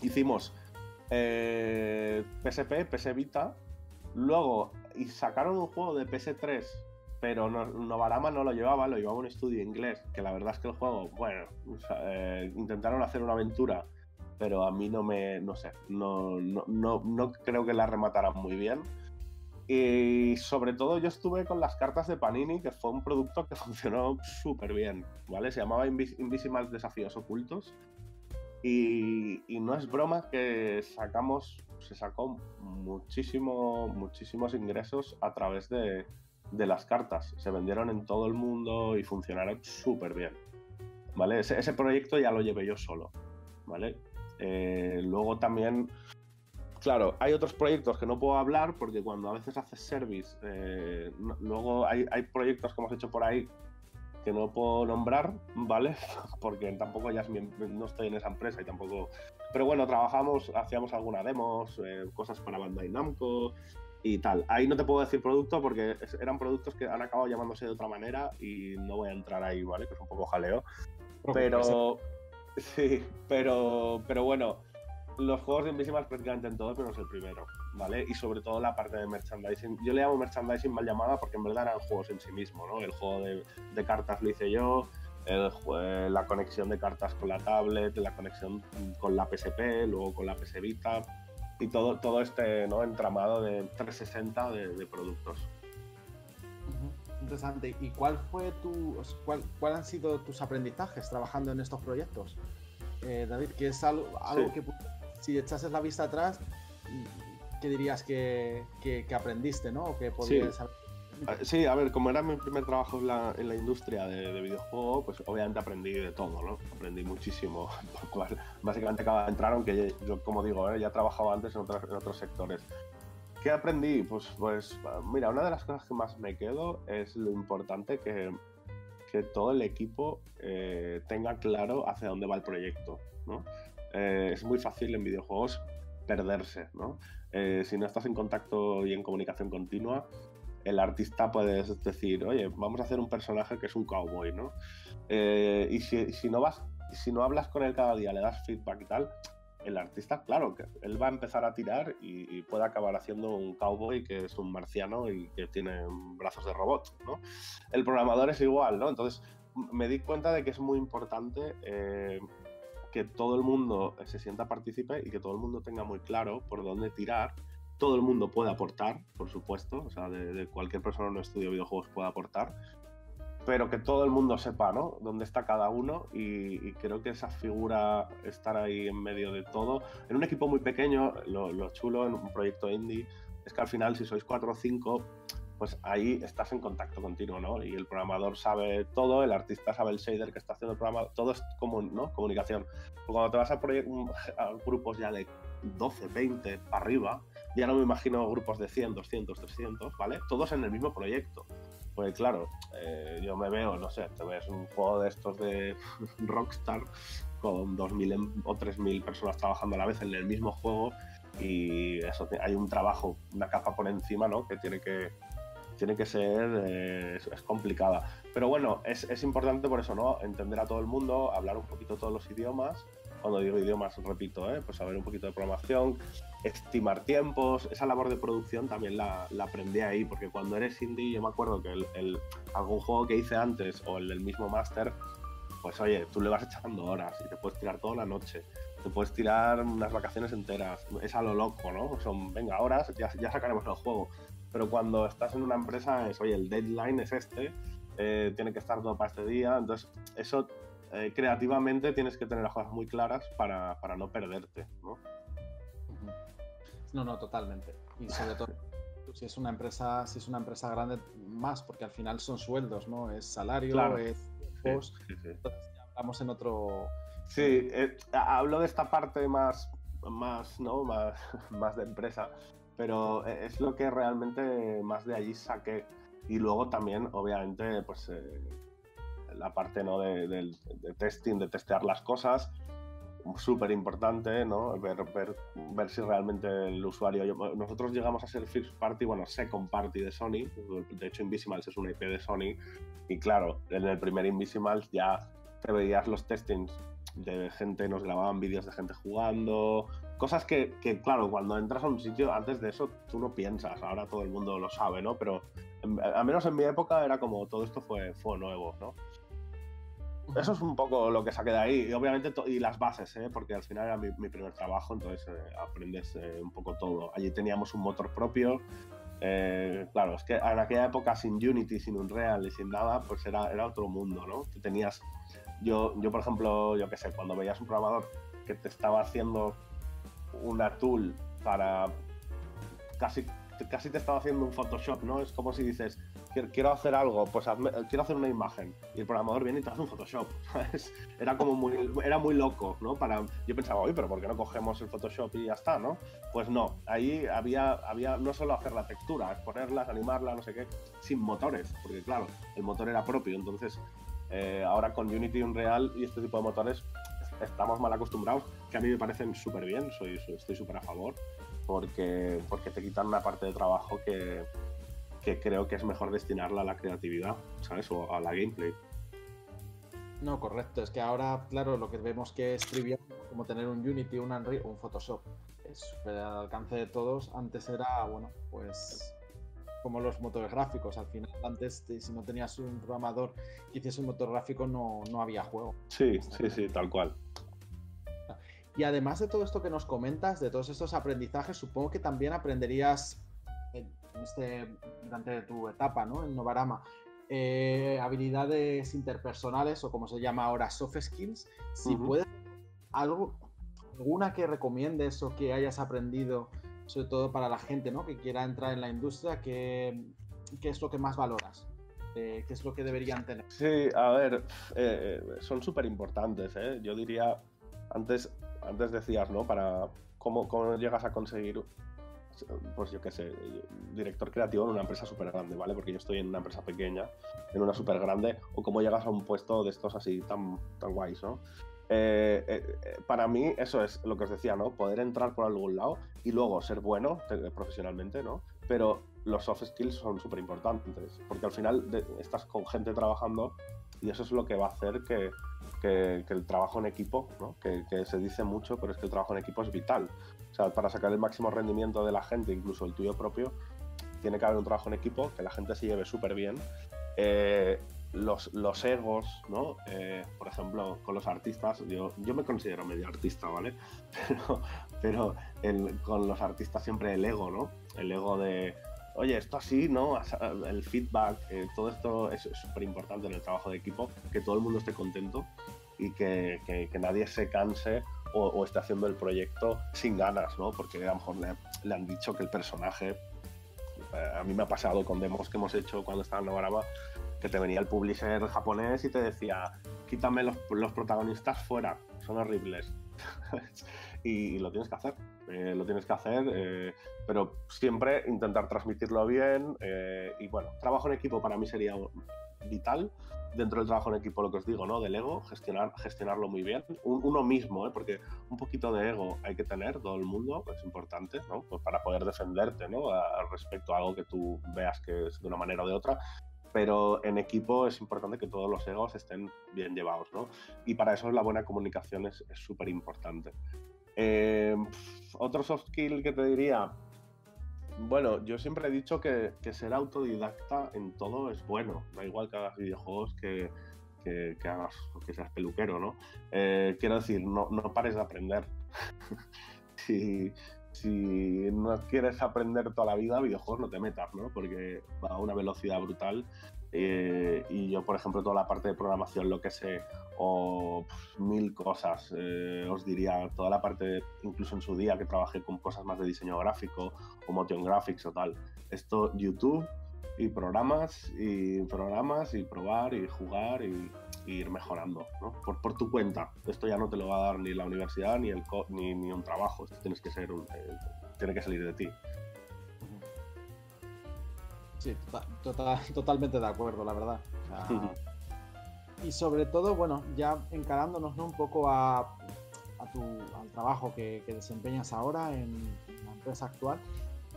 Hicimos eh, PSP, PS Vita, luego y sacaron un juego de PS3, pero Novarama no lo llevaba, lo llevaba un estudio inglés, que la verdad es que el juego, bueno, eh, intentaron hacer una aventura, pero a mí no me, no sé, no, no, no, creo que la remataran muy bien. Y sobre todo yo estuve con las cartas de Panini, que fue un producto que funcionó súper bien, ¿vale? Se llamaba Invisible Desafíos Ocultos y, no es broma que sacamos, se sacó muchísimo, muchísimos ingresos a través de, las cartas. Se vendieron en todo el mundo y funcionaron súper bien. ¿Vale? Ese, proyecto ya lo llevé yo solo. ¿Vale? Eh, luego también, claro, hay otros proyectos que no puedo hablar porque cuando a veces haces service, eh, luego hay, hay proyectos que hemos hecho por ahí que no puedo nombrar, ¿vale? Porque tampoco ya no estoy en esa empresa y tampoco... Pero bueno, trabajamos, hacíamos alguna demos, eh, cosas para Bandai Namco y tal. Ahí no te puedo decir producto porque eran productos que han acabado llamándose de otra manera y no voy a entrar ahí, ¿vale? Que es un poco jaleo. Pero... Sí, pero, pero bueno, los juegos de Invisibles prácticamente en todos, pero es el primero, ¿vale? Y sobre todo la parte de merchandising. Yo le llamo merchandising mal llamada porque en verdad eran juegos en sí mismo, ¿no? El juego de, cartas lo hice yo, el, la conexión de cartas con la tablet, la conexión con la PSP, luego con la PS Vita y todo, todo este ¿no? entramado de 360 de, productos. Interesante. ¿Y cuál fue tu, cuál, cuál han sido tus aprendizajes trabajando en estos proyectos? Eh, David, que es algo, algo que si echases la vista atrás, ¿qué dirías que, aprendiste, ¿no? que podías ah, sí. a ver, como era mi primer trabajo en la, en la industria de, de, videojuego, pues obviamente aprendí de todo, ¿no? Aprendí muchísimo. Básicamente acaba de entrar, aunque yo, como digo, ¿eh? ya trabajaba antes en, otros, en otros sectores. ¿Qué aprendí? Pues, pues, mira, una de las cosas que más me quedo es lo importante que, que todo el equipo eh, tenga claro hacia dónde va el proyecto, ¿no? Eh, es muy fácil en videojuegos perderse, ¿no? Eh, si no estás en contacto y en comunicación continua, el artista puede decir, oye, vamos a hacer un personaje que es un cowboy, ¿no? Eh, y si, no vas, si no hablas con él cada día, le das feedback y tal, el artista, claro, que él va a empezar a tirar y, puede acabar haciendo un cowboy que es un marciano y que tiene brazos de robot, ¿no? El programador es igual, ¿no? Entonces me di cuenta de que es muy importante que todo el mundo se sienta partícipe y que todo el mundo tenga muy claro por dónde tirar. Todo el mundo puede aportar, por supuesto, o sea, de, cualquier persona en un estudio de videojuegos puede aportar, pero que todo el mundo sepa, ¿no? Dónde está cada uno y, creo que esa figura, estar ahí en medio de todo, en un equipo muy pequeño, lo, lo chulo en un proyecto indie es que al final si sois cuatro o cinco, pues ahí estás en contacto continuo, ¿no? Y el programador sabe todo, el artista sabe el shader que está haciendo el programa, todo es común, ¿no? Comunicación. Cuando te vas a, a grupos ya de 12, 20 para arriba, ya no me imagino grupos de 100, 200, 300, ¿vale? Todos en el mismo proyecto. Pues claro, eh, yo me veo, no sé, te ves un juego de estos de Rockstar con 2.000 o 3.000 personas trabajando a la vez en el mismo juego y eso hay un trabajo, una capa por encima, ¿no? Que tiene que, tiene que ser, eh, es, complicada. Pero bueno, es, es, importante por eso, ¿no? Entender a todo el mundo, hablar un poquito todos los idiomas. Cuando digo idiomas, repito, ¿eh? pues saber un poquito de programación, estimar tiempos, esa labor de producción también la, aprendí ahí, porque cuando eres indie, yo me acuerdo que el, algún juego que hice antes o el del mismo máster, pues oye, tú le vas echando horas y te puedes tirar toda la noche. te puedes tirar unas vacaciones enteras. Es a lo loco, ¿no? Son, venga, horas, ya, ya sacaremos el juego. Pero cuando estás en una empresa es, oye, el deadline es este, eh, tiene que estar todo para este día. Entonces, eso eh, creativamente tienes que tener las cosas muy claras para, para no perderte, ¿no? No, no, totalmente. Y sobre todo si es una empresa, si es una empresa grande, más, porque al final son sueldos, ¿no? Es salario, es post. hablamos en otro. Sí, eh, hablo de esta parte más, más, ¿no? Más, más de empresa, pero e, es lo que realmente más de allí saqué. Y luego también, obviamente, pues eh, la parte ¿no? de, de, testing, de testear las cosas, súper importante, ¿no? Ver, ver, ver, si realmente el usuario... nosotros llegamos a ser first party, bueno, second party de Sony, de hecho Invisimals es una IP de Sony, y claro, en el primer Invisimals ya te veías los testings de gente, nos grababan vídeos de gente jugando, cosas que, que, claro, cuando entras a un sitio, antes de eso tú no piensas, ahora todo el mundo lo sabe, ¿no? Pero al menos en mi época era como todo esto fue, fue nuevo, ¿no? Eso es un poco lo que saqué de ahí. Y obviamente, y las bases, ¿eh? porque al final era mi, primer trabajo, entonces eh, aprendes eh, un poco todo. Allí teníamos un motor propio. claro, es que en aquella época sin Unity, sin Unreal y sin nada, pues era, era otro mundo, ¿no? Tú tenías. Yo, yo, por ejemplo, yo qué sé, cuando veías un programador que te estaba haciendo una tool para. casi, casi te estaba haciendo un Photoshop, ¿no? Es como si dices quiero hacer algo, pues quiero hacer una imagen. Y el programador viene y te hace un Photoshop. Era como muy, era muy loco, ¿no? Para, yo pensaba, oye, pero ¿por qué no cogemos el Photoshop y ya está, ¿no? Pues no, ahí había, había no solo hacer la textura, es ponerlas, animarla, no sé qué, sin motores, porque claro, el motor era propio. Entonces, eh, ahora con Unity, Unreal y este tipo de motores estamos mal acostumbrados, que a mí me parecen súper bien, soy, estoy súper a favor, porque, porque te quitan una parte de trabajo que, que creo que es mejor destinarla a la creatividad, ¿sabes? O a la gameplay. No, correcto. Es que ahora, claro, lo que vemos que es trivial, como tener un Unity, un Unreal, un Photoshop. Es al alcance de todos. Antes era, bueno, pues como los motores gráficos. Al final, antes, si no tenías un programador que hiciese un motor gráfico, no, no había juego. Sí, sí, sí, tal cual. Y además de todo esto que nos comentas, de todos estos aprendizajes, supongo que también aprenderías este, durante tu etapa ¿no? en Novarama, eh, habilidades interpersonales o como se llama ahora soft skills, si puedes algo, alguna que recomiendes o que hayas aprendido, sobre todo para la gente ¿no? que quiera entrar en la industria, ¿qué, qué es lo que más valoras? Eh, ¿Qué es lo que deberían tener? Sí, a ver, eh, son súper importantes. Yo diría, antes, antes decías, ¿no? Para cómo, cómo llegas a conseguir pues yo qué sé, director creativo en una empresa súper grande, ¿vale? Porque yo estoy en una empresa pequeña, en una súper grande, o cómo llegas a un puesto de estos así tan, tan guays, ¿no? Eh, eh, eh, para mí eso es lo que os decía, ¿no? Poder entrar por algún lado y luego ser bueno profesionalmente, ¿no? Pero los soft skills son súper importantes, porque al final estás con gente trabajando y eso es lo que va a hacer que, que, el trabajo en equipo, ¿no? que, que, se dice mucho, pero es que el trabajo en equipo es vital para sacar el máximo rendimiento de la gente, incluso el tuyo propio, tiene que haber un trabajo en equipo, que la gente se lleve súper bien. Eh, los, los, egos, ¿no? Eh, por ejemplo, con los artistas, yo, yo me considero medio artista, ¿vale? Pero, con los artistas siempre el ego, ¿no? El ego de, oye, esto así, ¿no? El feedback, eh, todo esto es súper importante en el trabajo de equipo, que todo el mundo esté contento y que, que, nadie se canse o, está haciendo el proyecto sin ganas, ¿no? Porque a lo mejor le, han dicho que el personaje. Eh, a mí me ha pasado con demos que hemos hecho cuando estaba en Novarama, que te venía el publisher japonés y te decía: quítame los, los protagonistas fuera, son horribles. y, lo tienes que hacer. Eh, lo tienes que hacer, eh, pero siempre intentar transmitirlo bien. y bueno, trabajo en equipo para mí sería vital dentro del trabajo en equipo, lo que os digo, ¿no? Del ego, gestionar, gestionarlo muy bien. uno mismo, ¿eh? Porque un poquito de ego hay que tener, todo el mundo, es importante, ¿no? Pues para poder defenderte, ¿no? Al respecto a algo que tú veas que es de una manera o de otra. Pero en equipo es importante que todos los egos estén bien llevados, ¿no? Y para eso la buena comunicación es súper importante. Eh, otro soft skill que te diría, bueno, yo siempre he dicho que, ser autodidacta en todo es bueno. Da igual que hagas videojuegos, que, que, hagas, que seas peluquero, ¿no? Eh, quiero decir, no, no pares de aprender. si, si no quieres aprender toda la vida, videojuegos no te metas, ¿no? Porque va a una velocidad brutal. Eh, y yo, por ejemplo, toda la parte de programación, lo que sé, o mil cosas, eh, os diría, toda la parte, incluso en su día que trabajé con cosas más de diseño gráfico o motion graphics o tal. Esto, YouTube y programas y programas y probar y jugar y, ir mejorando, ¿no? Por, por, tu cuenta. Esto ya no te lo va a dar ni la universidad ni, el ni, ni un trabajo. Esto tienes que ser un, eh, tiene que salir de ti. Sí, tota-, totalmente de acuerdo, la verdad. y sobre todo, bueno, ya encarándonos un poco a, a tu, al trabajo que, que, desempeñas ahora en, la empresa actual,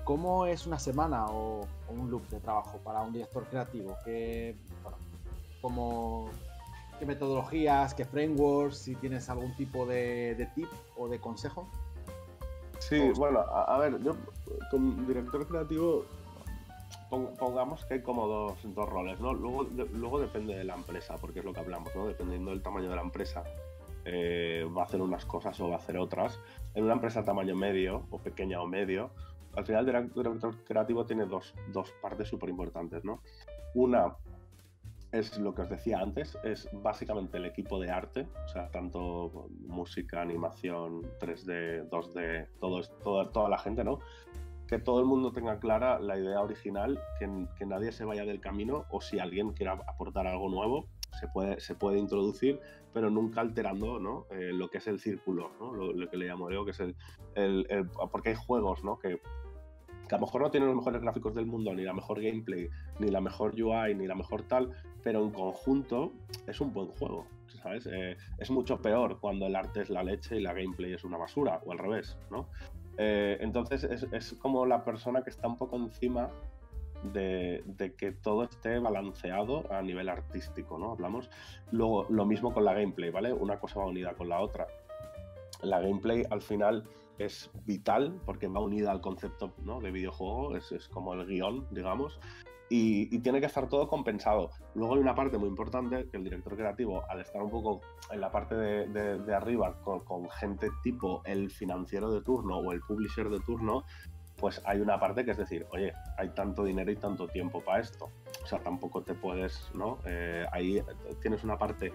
¿cómo es una semana o, un loop de trabajo para un director creativo? ¿Qué, como, ¿Qué metodologías, qué frameworks, si tienes algún tipo de, de tip o de consejo? Sí, bueno, a, ver, yo como director creativo pongamos que hay como dos, dos roles, ¿no? Luego, luego depende de la empresa, porque es lo que hablamos, ¿no? Dependiendo del tamaño de la empresa, eh, va a hacer unas cosas o va a hacer otras. En una empresa tamaño medio, o pequeña o medio, al final el director creativo tiene dos, dos partes súper importantes, ¿no? Una es lo que os decía antes, es básicamente el equipo de arte, o sea, tanto música, animación, 3D, 2D, todo, toda, toda la gente, ¿no? Que todo el mundo tenga clara la idea original, que, nadie se vaya del camino o si alguien quiera aportar algo nuevo, se puede, se puede introducir, pero nunca alterando ¿no? Eh, lo que es el círculo, ¿no? lo, que le llamo yo, que es el, el, el, Porque hay juegos ¿no? que que a lo mejor no tienen los mejores gráficos del mundo, ni la mejor gameplay, ni la mejor UI, ni la mejor tal, pero en conjunto es un buen juego, ¿sabes? Eh, es mucho peor cuando el arte es la leche y la gameplay es una basura, o al revés, ¿no? Eh, entonces es, como la persona que está un poco encima de, que todo esté balanceado a nivel artístico, ¿no? Hablamos. Luego, lo mismo con la gameplay, ¿vale? Una cosa va unida con la otra. La gameplay al final es vital porque va unida al concepto ¿no? de videojuego, es, es, como el guion, digamos, y, tiene que estar todo compensado. Luego hay una parte muy importante que el director creativo, al estar un poco en la parte de, de, arriba con, con, gente tipo el financiero de turno o el publisher de turno, pues hay una parte que es decir, oye, hay tanto dinero y tanto tiempo para esto. O sea, tampoco te puedes, ¿no? Eh, ahí tienes una parte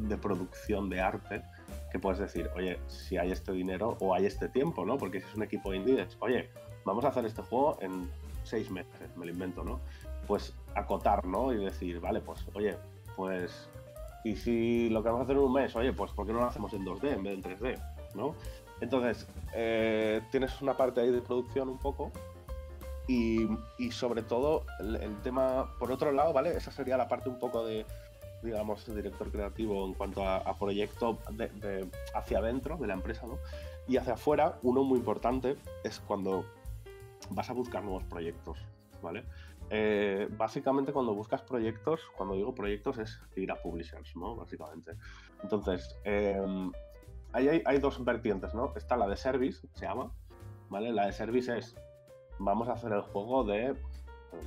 de producción de arte que puedes decir, oye, si hay este dinero o hay este tiempo, ¿no? Porque si es un equipo indie, oye, vamos a hacer este juego en seis meses, me lo invento, ¿no? Pues acotar, ¿no? Y decir, vale, pues, oye, pues, y si lo que vamos a hacer en un mes, oye, pues, ¿por qué no lo hacemos en 2D en vez de en 3D, ¿no? Entonces, eh, tienes una parte ahí de producción un poco y, y sobre todo el, tema, por otro lado, ¿vale? Esa sería la parte un poco de digamos, director creativo en cuanto a, proyecto de, hacia adentro de la empresa, ¿no? Y hacia afuera, uno muy importante es cuando vas a buscar nuevos proyectos, ¿vale? Eh, básicamente cuando buscas proyectos, cuando digo proyectos es ir a publishers, ¿no? Básicamente. Entonces, em, ahí hay, dos vertientes, ¿no? Está la de service, se llama, ¿vale? La de service es, vamos a hacer el juego de,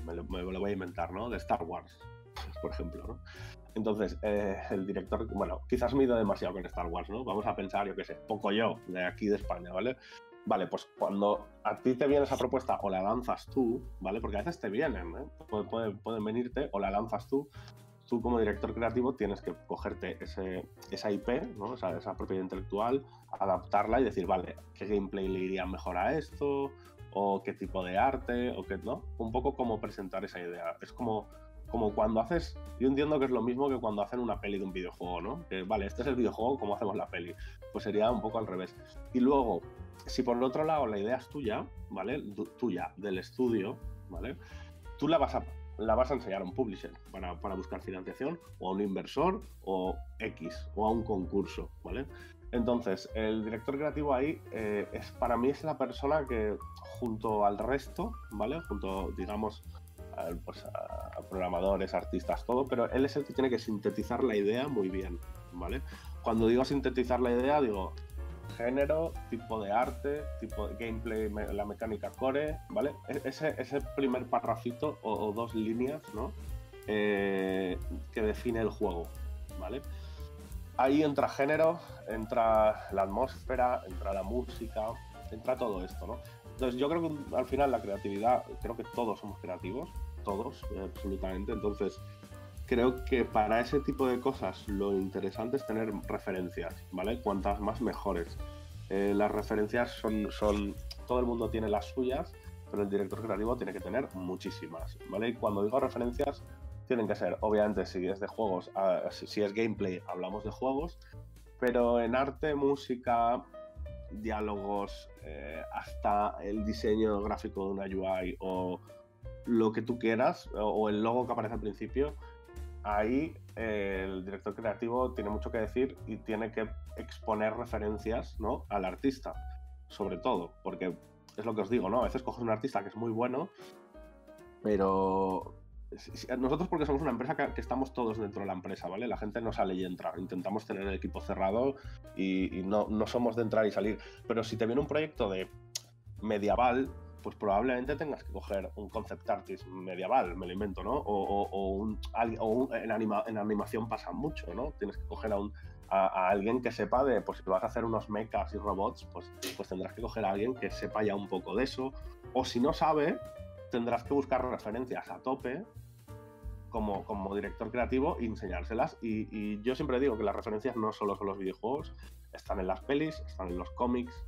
me lo, me lo voy a inventar, ¿no? De Star Wars, por ejemplo, ¿no? Entonces, eh, el director, bueno, quizás me he ido demasiado con Star Wars, ¿no? Vamos a pensar, yo qué sé, poco yo, de aquí de España, ¿vale? Vale, pues cuando a ti te viene esa propuesta o la lanzas tú, ¿vale? Porque a veces te vienen, ¿eh? pueden, venirte o la lanzas tú. Tú como director creativo tienes que cogerte ese, esa IP, ¿no? esa, esa propiedad intelectual, adaptarla y decir, vale, ¿qué gameplay le iría mejor a esto? ¿O qué tipo de arte? ¿O qué, no? Un poco cómo presentar esa idea. Es como como cuando haces, yo entiendo que es lo mismo que cuando hacen una peli de un videojuego, ¿no? Que vale, este es el videojuego, ¿cómo hacemos la peli? Pues sería un poco al revés. Y luego, si por el otro lado la idea es tuya, ¿vale? tuya, del estudio, ¿vale? Tú la vas a, la vas a enseñar a un publisher para, para buscar financiación, o a un inversor, o X, o a un concurso, ¿vale? Entonces, el director creativo ahí eh, es para mí es la persona que junto al resto, ¿vale? Junto, digamos, pues, a, programadores, artistas, todo, pero él es el que tiene que sintetizar la idea muy bien, ¿vale? Cuando digo sintetizar la idea, digo género, tipo de arte, tipo de gameplay, la mecánica core, ¿vale? E, ese, ese primer parrafito o, dos líneas, ¿no? Eh, que define el juego, ¿vale? Ahí entra género, entra la atmósfera, entra la música, entra todo esto, ¿no? Entonces yo creo que al final la creatividad, creo que todos somos creativos, todos, absolutamente. Entonces creo que para ese tipo de cosas lo interesante es tener referencias, ¿vale? Cuantas más mejores. Eh, las referencias son, son, todo el mundo tiene las suyas, pero el director creativo tiene que tener muchísimas, ¿vale? Y cuando digo referencias, tienen que ser, obviamente, si es de juegos, ah, si es gameplay, hablamos de juegos, pero en arte, música, diálogos, eh, hasta el diseño gráfico de una UI o lo que tú quieras, o, el logo que aparece al principio, ahí eh, el director creativo tiene mucho que decir y tiene que exponer referencias ¿no? al artista, sobre todo, porque es lo que os digo, ¿no? A veces coges un artista que es muy bueno, pero nosotros porque somos una empresa que, estamos todos dentro de la empresa, ¿vale? La gente no sale y entra. Intentamos tener el equipo cerrado y, no, no, somos de entrar y salir. Pero si te viene un proyecto de medieval, pues probablemente tengas que coger un concept artist medieval, me lo invento, ¿no? O, un, en, en, animación pasa mucho, ¿no? Tienes que coger a, un, a, alguien que sepa de, pues si vas a hacer unos mechas y robots, pues, pues tendrás que coger a alguien que sepa ya un poco de eso. O si no sabe, tendrás que buscar referencias a tope como, como director creativo y enseñárselas. Y, yo siempre digo que las referencias no solo son los videojuegos, están en las pelis, están en los cómics.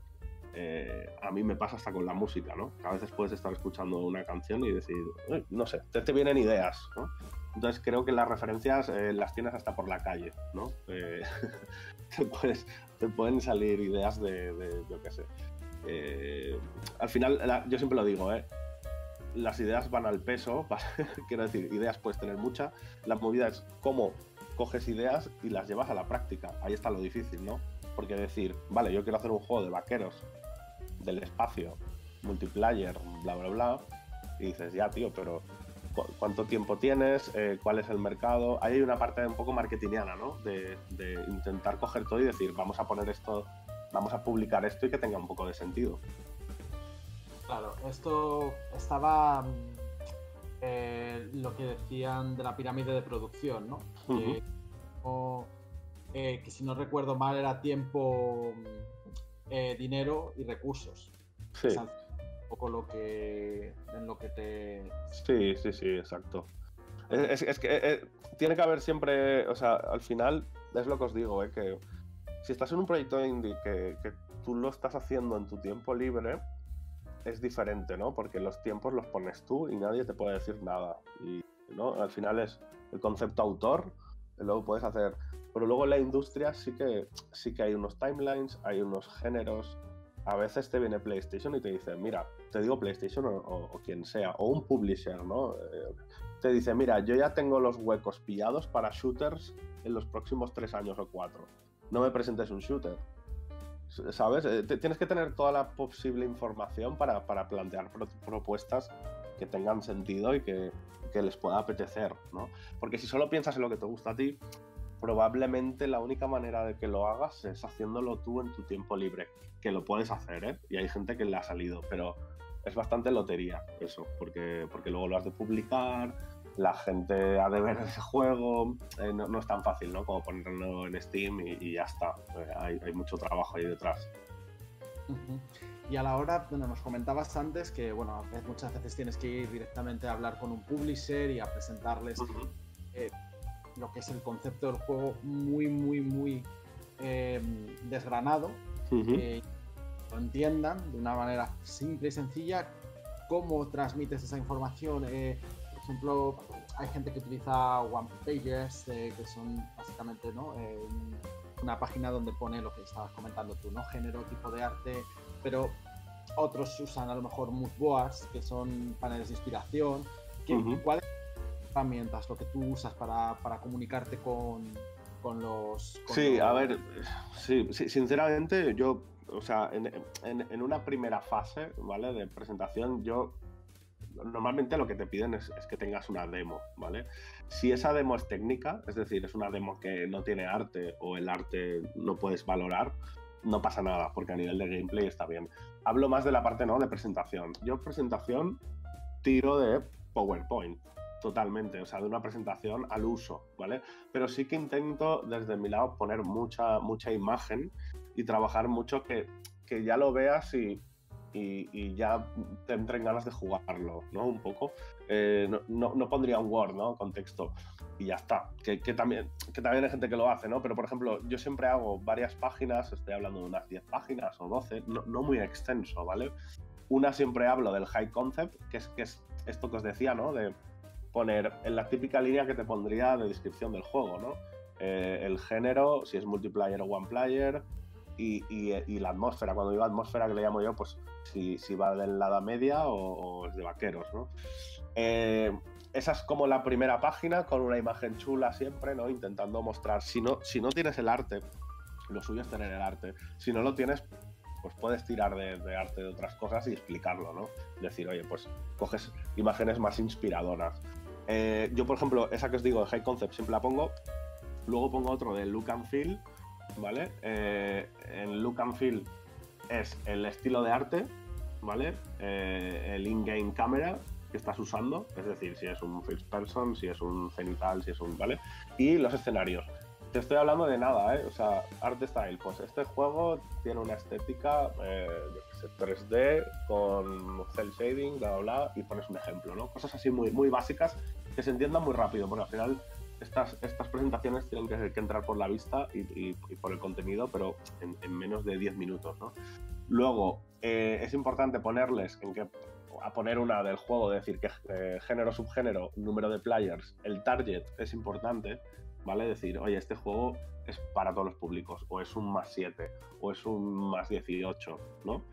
Eh, a mí me pasa hasta con la música, ¿no? a veces puedes estar escuchando una canción y decir, no sé, te, te, vienen ideas, ¿no? Entonces creo que las referencias eh, las tienes hasta por la calle, ¿no? Eh, te, pueden salir ideas de, yo qué sé. al final, yo siempre lo digo, ¿eh? las ideas van al peso, quiero decir, ideas puedes tener muchas, la movida es cómo coges ideas y las llevas a la práctica, ahí está lo difícil, ¿no? Porque decir, vale, yo quiero hacer un juego de vaqueros, del espacio, multiplayer, bla, bla, bla, y dices, ya, tío, pero ¿cuánto tiempo tienes? Eh, ¿Cuál es el mercado? Ahí hay una parte un poco marketingiana, ¿no? De, de intentar coger todo y decir, vamos a poner esto, vamos a publicar esto y que tenga un poco de sentido. Claro, esto estaba mm, eh, lo que decían de la pirámide de producción, ¿no? Eh, que, si no recuerdo mal era tiempo, mm, eh, dinero y recursos. Sí. un poco lo que, en lo que te... Sí, sí, sí, exacto. Es, que tiene que haber siempre, o sea, al final es lo que os digo, que si estás en un proyecto indie que, que tú lo estás haciendo en tu tiempo libre, es diferente, ¿no? Porque los tiempos los pones tú y nadie te puede decir nada. Y ¿no? al final es el concepto autor, luego puedes hacer. Pero luego en la industria sí que, sí que hay unos timelines, hay unos géneros. A veces te viene PlayStation y te dice, mira, te digo PlayStation o, quien sea, o un publisher, ¿no? Eh, te dice, mira, yo ya tengo los huecos pillados para shooters en los próximos tres años o cuatro. No me presentes un shooter ¿sabes? Eh, tienes que tener toda la posible información para, plantear propuestas que tengan sentido y que, les pueda apetecer, ¿no? Porque si solo piensas en lo que te gusta a ti, probablemente la única manera de que lo hagas es haciéndolo tú en tu tiempo libre, que lo puedes hacer, ¿eh? Y hay gente que le ha salido, pero es bastante lotería eso, porque, porque luego lo has de publicar, la gente ha de ver ese juego, eh, no, es tan fácil, ¿no? Como ponerlo en Steam y, ya está. Eh, hay, mucho trabajo ahí detrás. Y a la hora, bueno, nos comentabas antes que, bueno, muchas veces tienes que ir directamente a hablar con un publisher y a presentarles eh, lo que es el concepto del juego muy, muy, muy em, desgranado, que lo entiendan de una manera simple y sencilla, cómo transmites esa información, por ejemplo, hay gente que utiliza One Pages, eh, que son básicamente ¿no? Eh, una página donde pone lo que estabas comentando tú, ¿no? Género, tipo de arte, pero otros usan a lo mejor moodboards, que son paneles de inspiración. ¿Cuáles herramientas lo que tú usas para, para comunicarte con, con los... sí, a ver, sí, sinceramente yo, o sea, en, en, en, una primera fase, ¿vale? De presentación, yo normalmente lo que te piden es, que tengas una demo, ¿vale? Si esa demo es técnica, es decir, es una demo que no tiene arte o el arte no puedes valorar, no pasa nada, porque a nivel de gameplay está bien. Hablo más de la parte, ¿no? De presentación. Yo presentación tiro de PowerPoint. Totalmente, o sea, de una presentación al uso, ¿vale? Pero sí que intento desde mi lado poner mucha, mucha imagen y trabajar mucho que, que ya lo veas y, y, ya te entren ganas de jugarlo, ¿no? Un poco. Eh, no, no, pondría un Word, ¿no? Contexto. Y ya está. Que, que, también, que también hay gente que lo hace, ¿no? Pero, por ejemplo, yo siempre hago varias páginas, estoy hablando de unas 10 páginas o 12, no, no muy extenso, ¿vale? Una siempre hablo del high concept, que es, que es esto que os decía, ¿no? De poner en la típica línea que te pondría de descripción del juego, ¿no? Eh, el género, si es multiplayer o one player, y, y, la atmósfera. Cuando digo atmósfera, que le llamo yo, pues si, si va de la edad media o, es de vaqueros, ¿no? Eh, esa es como la primera página con una imagen chula siempre, ¿no? Intentando mostrar. Si no, si no tienes el arte, lo suyo es tener el arte. Si no lo tienes, pues puedes tirar de, arte de otras cosas y explicarlo, ¿no? Decir, oye, pues coges imágenes más inspiradoras. Eh, yo, por ejemplo, esa que os digo de High Concept siempre la pongo. Luego pongo otro de Look and Feel, ¿vale? Eh, en Look and Feel es el estilo de arte, ¿vale? Eh, el in-game camera que estás usando, es decir, si es un first person, si es un cenital, si es un, ¿vale? Y los escenarios te estoy hablando de nada, ¿eh? O sea, art style. Pues este juego tiene una estética, eh, 3D con cel shading, bla, bla, bla, y pones un ejemplo, ¿no? Cosas así muy, muy básicas que se entiendan muy rápido, porque al final estas, estas presentaciones tienen que, entrar por la vista y, por el contenido, pero en, menos de 10 minutos, ¿no? Luego, eh, es importante ponerles en que a poner una del juego, decir que eh, género, subgénero, número de players, el target es importante, ¿vale? Decir, oye, este juego es para todos los públicos, o es un más 7, o es un más 18, ¿no?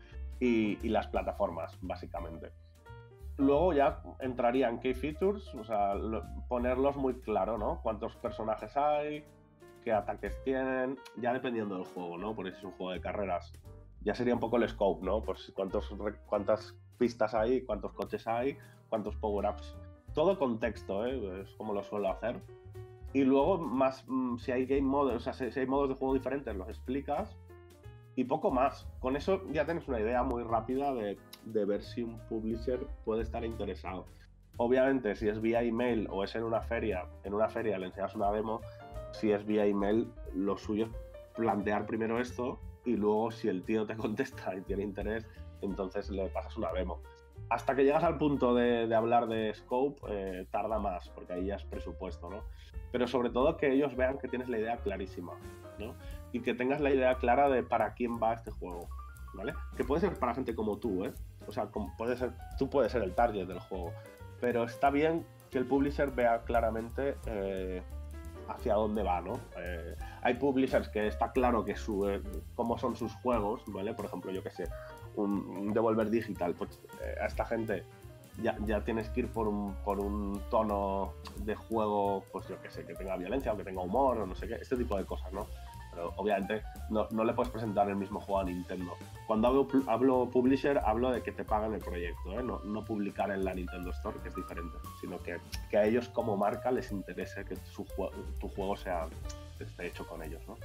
Y, las plataformas, básicamente. Luego ya entraría en key features, o sea, ponerlos muy claro, ¿no? Cuántos personajes hay, qué ataques tienen, ya dependiendo del juego, ¿no? Porque si es un juego de carreras, ya sería un poco el scope, ¿no? Pues cuántos, cuántas pistas hay, cuántos coches hay, cuántos power-ups. Todo contexto, ¿eh? Es como lo suelo hacer. Y luego, más mm, si hay game modes, o sea, si, hay modos de juego diferentes, los explicas. Y poco más. Con eso ya tienes una idea muy rápida de, de ver si un publisher puede estar interesado. Obviamente, si es vía email o es en una feria, en una feria le enseñas una demo, si es vía email, lo suyo es plantear primero esto y luego si el tío te contesta y tiene interés, entonces le pasas una demo hasta que llegas al punto de, hablar de scope, eh, tarda más, porque ahí ya es presupuesto, ¿no? Pero sobre todo que ellos vean que tienes la idea clarísima, ¿no? Y que tengas la idea clara de para quién va este juego, ¿vale? Que puede ser para gente como tú, ¿eh? O sea, puede ser, tú puedes ser el target del juego, pero está bien que el publisher vea claramente eh, hacia dónde va, ¿no? Eh, hay publishers que está claro que su, cómo son sus juegos, ¿vale? Por ejemplo, yo que sé, un, Devolver Digital, pues eh, a esta gente ya, ya, tienes que ir por un, por un tono de juego, pues yo que sé, que tenga violencia o que tenga humor o no sé qué, este tipo de cosas, ¿no? Pero obviamente no, no le puedes presentar el mismo juego a Nintendo. Cuando hablo, hablo publisher, hablo de que te pagan el proyecto, ¿eh? no, no, publicar en la Nintendo Store, que es diferente, sino que, que a ellos como marca les interese que su, tu juego sea, esté hecho con ellos, ¿no?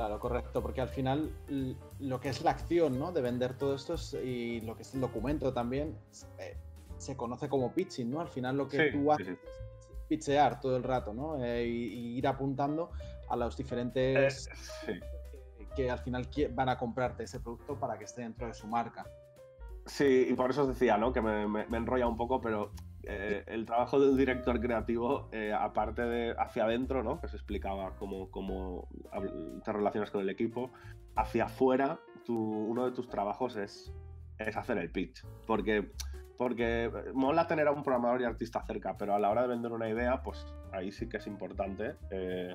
Claro, correcto, porque al final lo que es la acción ¿no? de vender todo esto y lo que es el documento también eh, se conoce como pitching, ¿no? Al final lo que tú haces es pitchear todo el rato, ¿no? Eh, y, ir apuntando a los diferentes eh, que al final van a comprarte ese producto para que esté dentro de su marca. Sí, y por eso os decía, ¿no? Que me, me enrolla un poco, pero eh, el trabajo de un director creativo, eh, aparte de hacia adentro, ¿no? que se explicaba cómo, cómo te relacionas con el equipo, hacia afuera, uno de tus trabajos es, es hacer el pitch. Porque, porque mola tener a un programador y artista cerca, pero a la hora de vender una idea, pues ahí sí que es importante eh,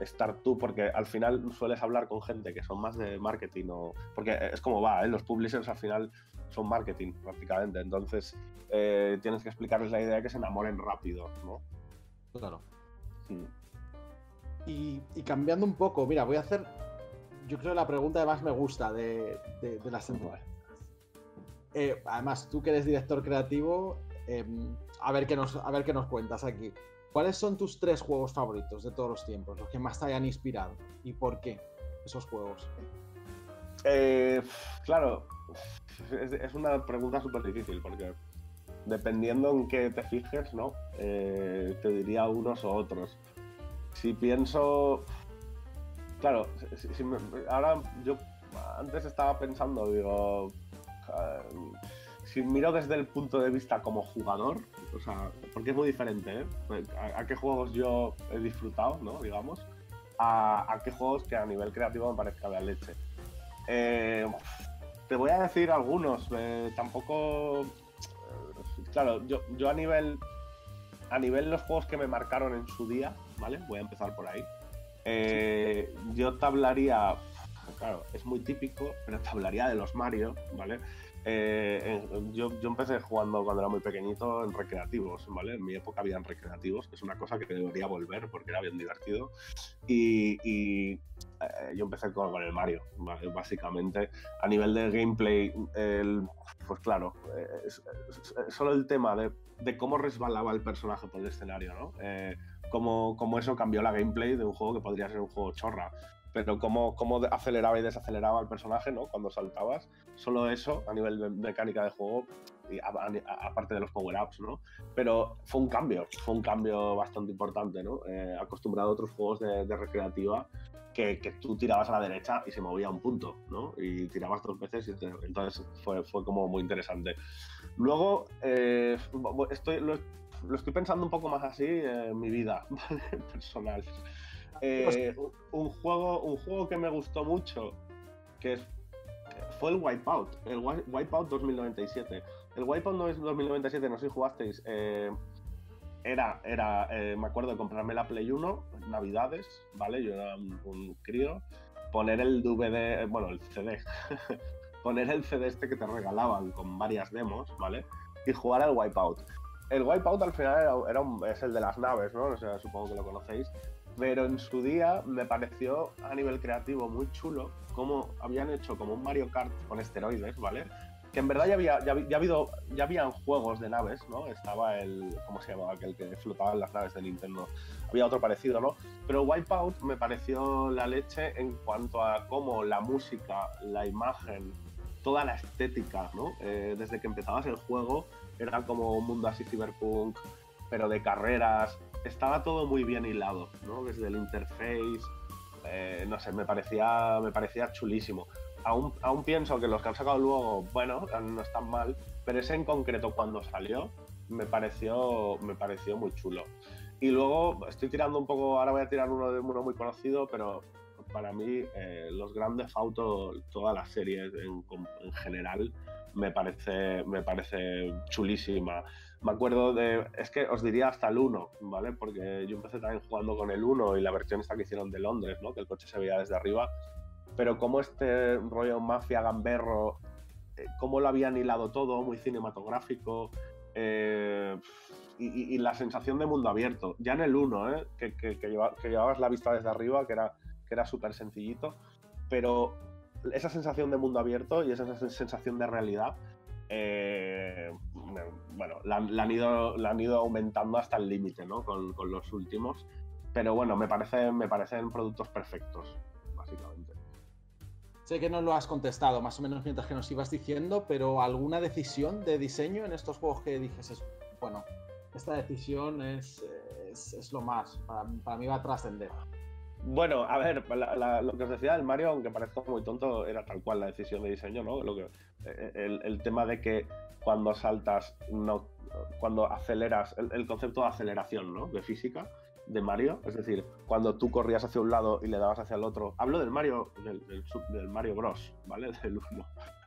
estar tú, porque al final sueles hablar con gente que son más de marketing o. Porque es como va, los publishers al final son marketing prácticamente. Entonces eh, tienes que explicarles la idea de que se enamoren rápido, ¿no? Claro. Y, cambiando un poco, mira, voy a hacer, yo creo la pregunta que más me gusta de, de, las eh, además, tú que eres director creativo, em, a, ver qué nos, a ver qué nos cuentas aquí. ¿Cuáles son tus tres juegos favoritos de todos los tiempos? Los que más te hayan inspirado. ¿Y por qué esos juegos? Eh, claro, es, una pregunta súper difícil porque dependiendo en qué te fijes, ¿no? Eh, te diría unos o otros. Si pienso. Claro, ahora yo antes estaba pensando, digo. Si miro desde el punto de vista como jugador, o sea, porque es muy diferente, ¿eh? A, qué juegos yo he disfrutado, ¿no? Digamos, a, qué juegos que a nivel creativo me parezca la leche. Eh, te voy a decir algunos, eh, tampoco. Claro, yo, yo a nivel. A nivel los juegos que me marcaron en su día, ¿vale? Voy a empezar por ahí. Yo te hablaría. Claro, es muy típico, pero te hablaría de los Mario, ¿vale? Eh, yo, empecé jugando cuando era muy pequeñito en recreativos, ¿vale? En mi época habían recreativos, que es una cosa que debería volver porque era bien divertido. Y, eh, yo empecé con, el Mario, básicamente. A nivel de gameplay, pues claro, eh, solo el tema de, cómo resbalaba el personaje por el escenario, ¿no? Cómo, cómo, eso cambió la gameplay de un juego que podría ser un juego chorra pero cómo, cómo, aceleraba y desaceleraba el personaje, ¿no? Cuando saltabas. Solo eso, a nivel de mecánica de juego, y aparte de los power-ups, ¿no? Pero fue un cambio, fue un cambio bastante importante, ¿no? Eh, acostumbrado a otros juegos de, recreativa que, que, tú tirabas a la derecha y se movía un punto, ¿no? Y tirabas dos veces y entonces fue, fue como muy interesante. Luego, eh, estoy, lo, estoy pensando un poco más así en mi vida personal. Eh, un, juego, un juego que me gustó mucho, que fue el Wipeout, el Wipeout 2097. El Wipeout 2097, no sé si jugasteis, eh, era, era eh, me acuerdo de comprarme la Play 1, Navidades, ¿vale? Yo era un, crío, poner el DVD, bueno, el CD, poner el CD este que te regalaban con varias demos, ¿vale? Y jugar al Wipeout. El Wipeout al final era, es el de las naves, ¿no? O sea, supongo que lo conocéis pero en su día me pareció a nivel creativo muy chulo cómo habían hecho como un Mario Kart con esteroides, ¿vale? Que en verdad ya había, ya, habido, ya habían juegos de naves, ¿no? Estaba el, ¿cómo se llamaba? Aquel que flotaba en las naves de Nintendo. Había otro parecido, ¿no? Pero Wipeout me pareció la leche en cuanto a cómo la música, la imagen, toda la estética, ¿no? Eh, desde que empezabas el juego era como un mundo así cyberpunk, pero de carreras, estaba todo muy bien hilado, ¿no? Desde el interface, eh, no sé, me parecía, me parecía chulísimo. Aún, aún pienso que los que han sacado luego, bueno, no están mal, pero ese en concreto cuando salió me pareció, me pareció muy chulo. Y luego estoy tirando un poco, ahora voy a tirar uno de uno muy conocido, pero para mí eh, los grandes Auto, toda la serie en, en, general, me parece, me parece chulísima me acuerdo de. Es que os diría hasta el 1, ¿vale? Porque yo empecé también jugando con el 1 y la versión esta que hicieron de Londres, ¿no? Que el coche se veía desde arriba. Pero como este rollo mafia gamberro, eh, cómo lo habían hilado todo, muy cinematográfico. Eh, y, la sensación de mundo abierto. Ya en el 1, ¿eh? Que, que, que, llevabas la vista desde arriba, que era, que era súper sencillito. Pero esa sensación de mundo abierto y esa sensación de realidad eh, bueno, la, han ido, aumentando hasta el límite, ¿no? Con, los últimos. Pero bueno, me, parece, me parecen productos perfectos, básicamente. Sé que no lo has contestado, más o menos mientras que nos ibas diciendo, pero ¿alguna decisión de diseño en estos juegos que dijes, bueno, esta decisión es, lo más, para mí va a trascender? Bueno, a ver, lo que os decía del Mario, aunque parezca muy tonto, era tal cual la decisión de diseño, ¿no? Lo que, eh, el, tema de que cuando saltas, no, cuando aceleras, el, concepto de aceleración, ¿no? De física de Mario, es decir, cuando tú corrías hacia un lado y le dabas hacia el otro. Hablo del Mario, del, Mario Bros, ¿vale? Del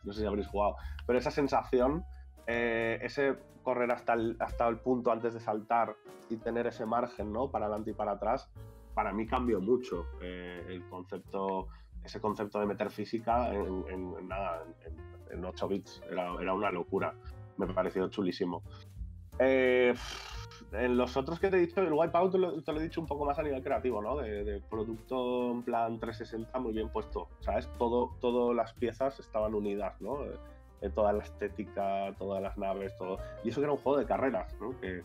No sé si habréis jugado, pero esa sensación, eh, ese correr hasta el, hasta el punto antes de saltar y tener ese margen, ¿no? Para adelante y para atrás para mí cambió mucho eh, el concepto, ese concepto de meter física en, nada, en, 8 bits. Era, una locura. Me pareció chulísimo. Eh, en los otros que te he dicho, el Wipeout te lo, he dicho un poco más a nivel creativo, ¿no? De, producto en plan 360 muy bien puesto, ¿sabes? Todo, todas las piezas estaban unidas, ¿no? Eh, toda la estética, todas las naves, todo. Y eso que era un juego de carreras, ¿no? Que,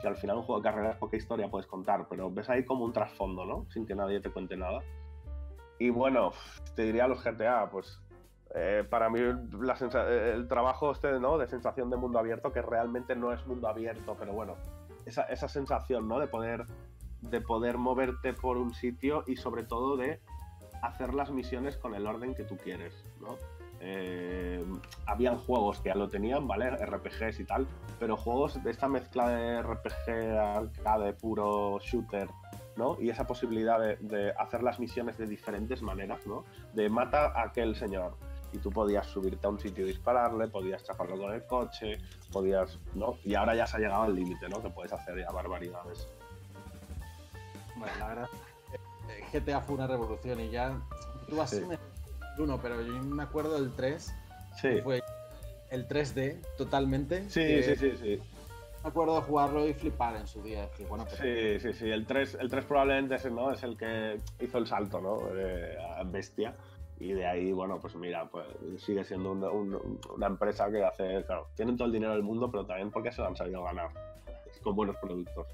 que al final un juego de carreras poca historia puedes contar, pero ves ahí como un trasfondo, ¿no? Sin que nadie te cuente nada. Y bueno, te diría los GTA, pues eh, para mí el trabajo este, ¿no? De sensación de mundo abierto, que realmente no es mundo abierto, pero bueno, esa, esa sensación, ¿no? De poder, de poder moverte por un sitio y sobre todo de hacer las misiones con el orden que tú quieres, ¿no? Eh, habían juegos que ya lo tenían, ¿vale? RPGs y tal, pero juegos de esta mezcla de RPG, arcade, puro shooter, ¿no? Y esa posibilidad de, hacer las misiones de diferentes maneras, ¿no? De mata a aquel señor, y tú podías subirte a un sitio y dispararle, podías chaparlo con el coche, podías. ¿no? Y ahora ya se ha llegado al límite, ¿no? Que puedes hacer ya barbaridades. Bueno, la verdad, eh, GTA fue una revolución y ya. 1, pero yo me acuerdo del 3. Sí. Fue el 3D totalmente. Sí, sí, sí, sí. Me acuerdo jugarlo y flipar en su día. Bueno, pero... Sí, sí, sí. El 3, el 3 probablemente es, ¿no? es el que hizo el salto, ¿no? Eh, bestia. Y de ahí, bueno, pues mira, pues sigue siendo una empresa que hace, claro, tienen todo el dinero del mundo, pero también porque se lo han sabido ganar con buenos productos.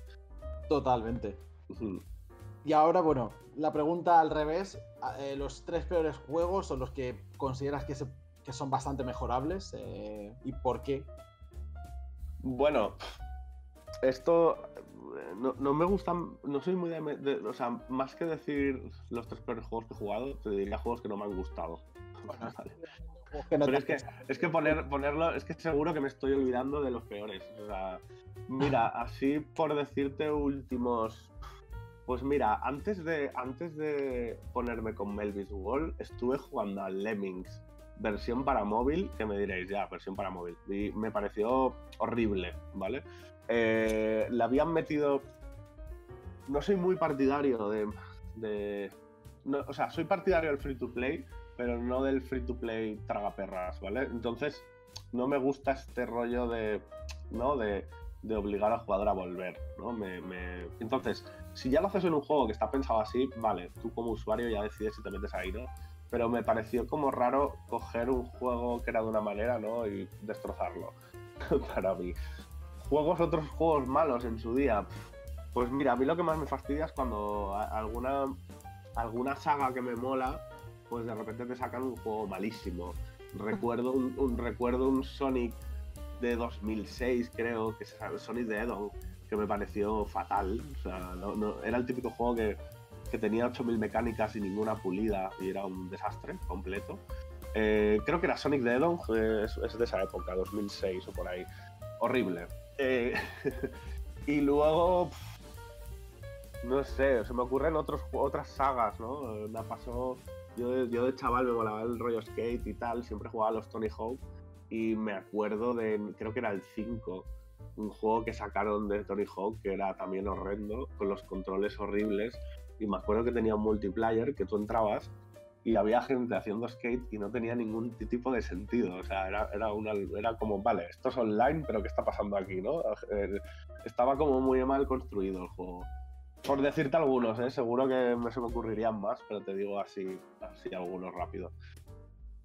Totalmente. Y ahora, bueno, la pregunta al revés, eh, los tres peores juegos son los que consideras que, son bastante mejorables eh, y por qué. Bueno, esto eh, no, me gustan, no soy muy de, O sea, más que decir los tres peores juegos que he jugado, te diría juegos que no me han gustado. Pero es que, es que poner, ponerlo, es que seguro que me estoy olvidando de los peores. O sea, mira, así por decirte últimos pues mira, antes de, antes de ponerme con Melvis Wall, estuve jugando a Lemmings, versión para móvil, que me diréis, ya, versión para móvil. Me pareció horrible, ¿vale? Eh, le habían metido. No soy muy partidario de. o sea, soy partidario del free to play, pero no del free to play tragaperras, ¿vale? Entonces, no me gusta este rollo de. ¿No? De, de obligar al jugador a volver, ¿no? Me, me... Entonces, si ya lo haces en un juego que está pensado así, vale, tú como usuario ya decides si te metes ahí, ¿no? Pero me pareció como raro coger un juego que era de una manera, ¿no? Y destrozarlo. Para mí. Juegos, otros juegos malos en su día. Pues mira, a mí lo que más me fastidia es cuando alguna, alguna saga que me mola, pues de repente te sacan un juego malísimo. Recuerdo un, recuerdo un Sonic de 2006, creo, que es Sonic de Edon, que me pareció fatal. Era el típico juego que, que tenía 8000 mecánicas y ninguna pulida y era un desastre completo. Eh, creo que era Sonic de Edon, es, es, de esa época, 2006 o por ahí. Horrible. Eh, y luego, no sé, se me ocurren otros, otras sagas, ¿no? Me pasó, yo, yo de chaval me volaba el rollo skate y tal, siempre jugaba a los Tony Hawk y me acuerdo de, creo que era el 5, un juego que sacaron de Tony Hawk que era también horrendo, con los controles horribles. Y me acuerdo que tenía un multiplayer que tú entrabas y había gente haciendo skate y no tenía ningún tipo de sentido. O sea, era, era, una, era como, vale, esto es online, pero ¿qué está pasando aquí? ¿no? Eh, estaba como muy mal construido el juego. Por decirte algunos, ¿eh? seguro que me se me ocurrirían más, pero te digo así, así algunos rápido.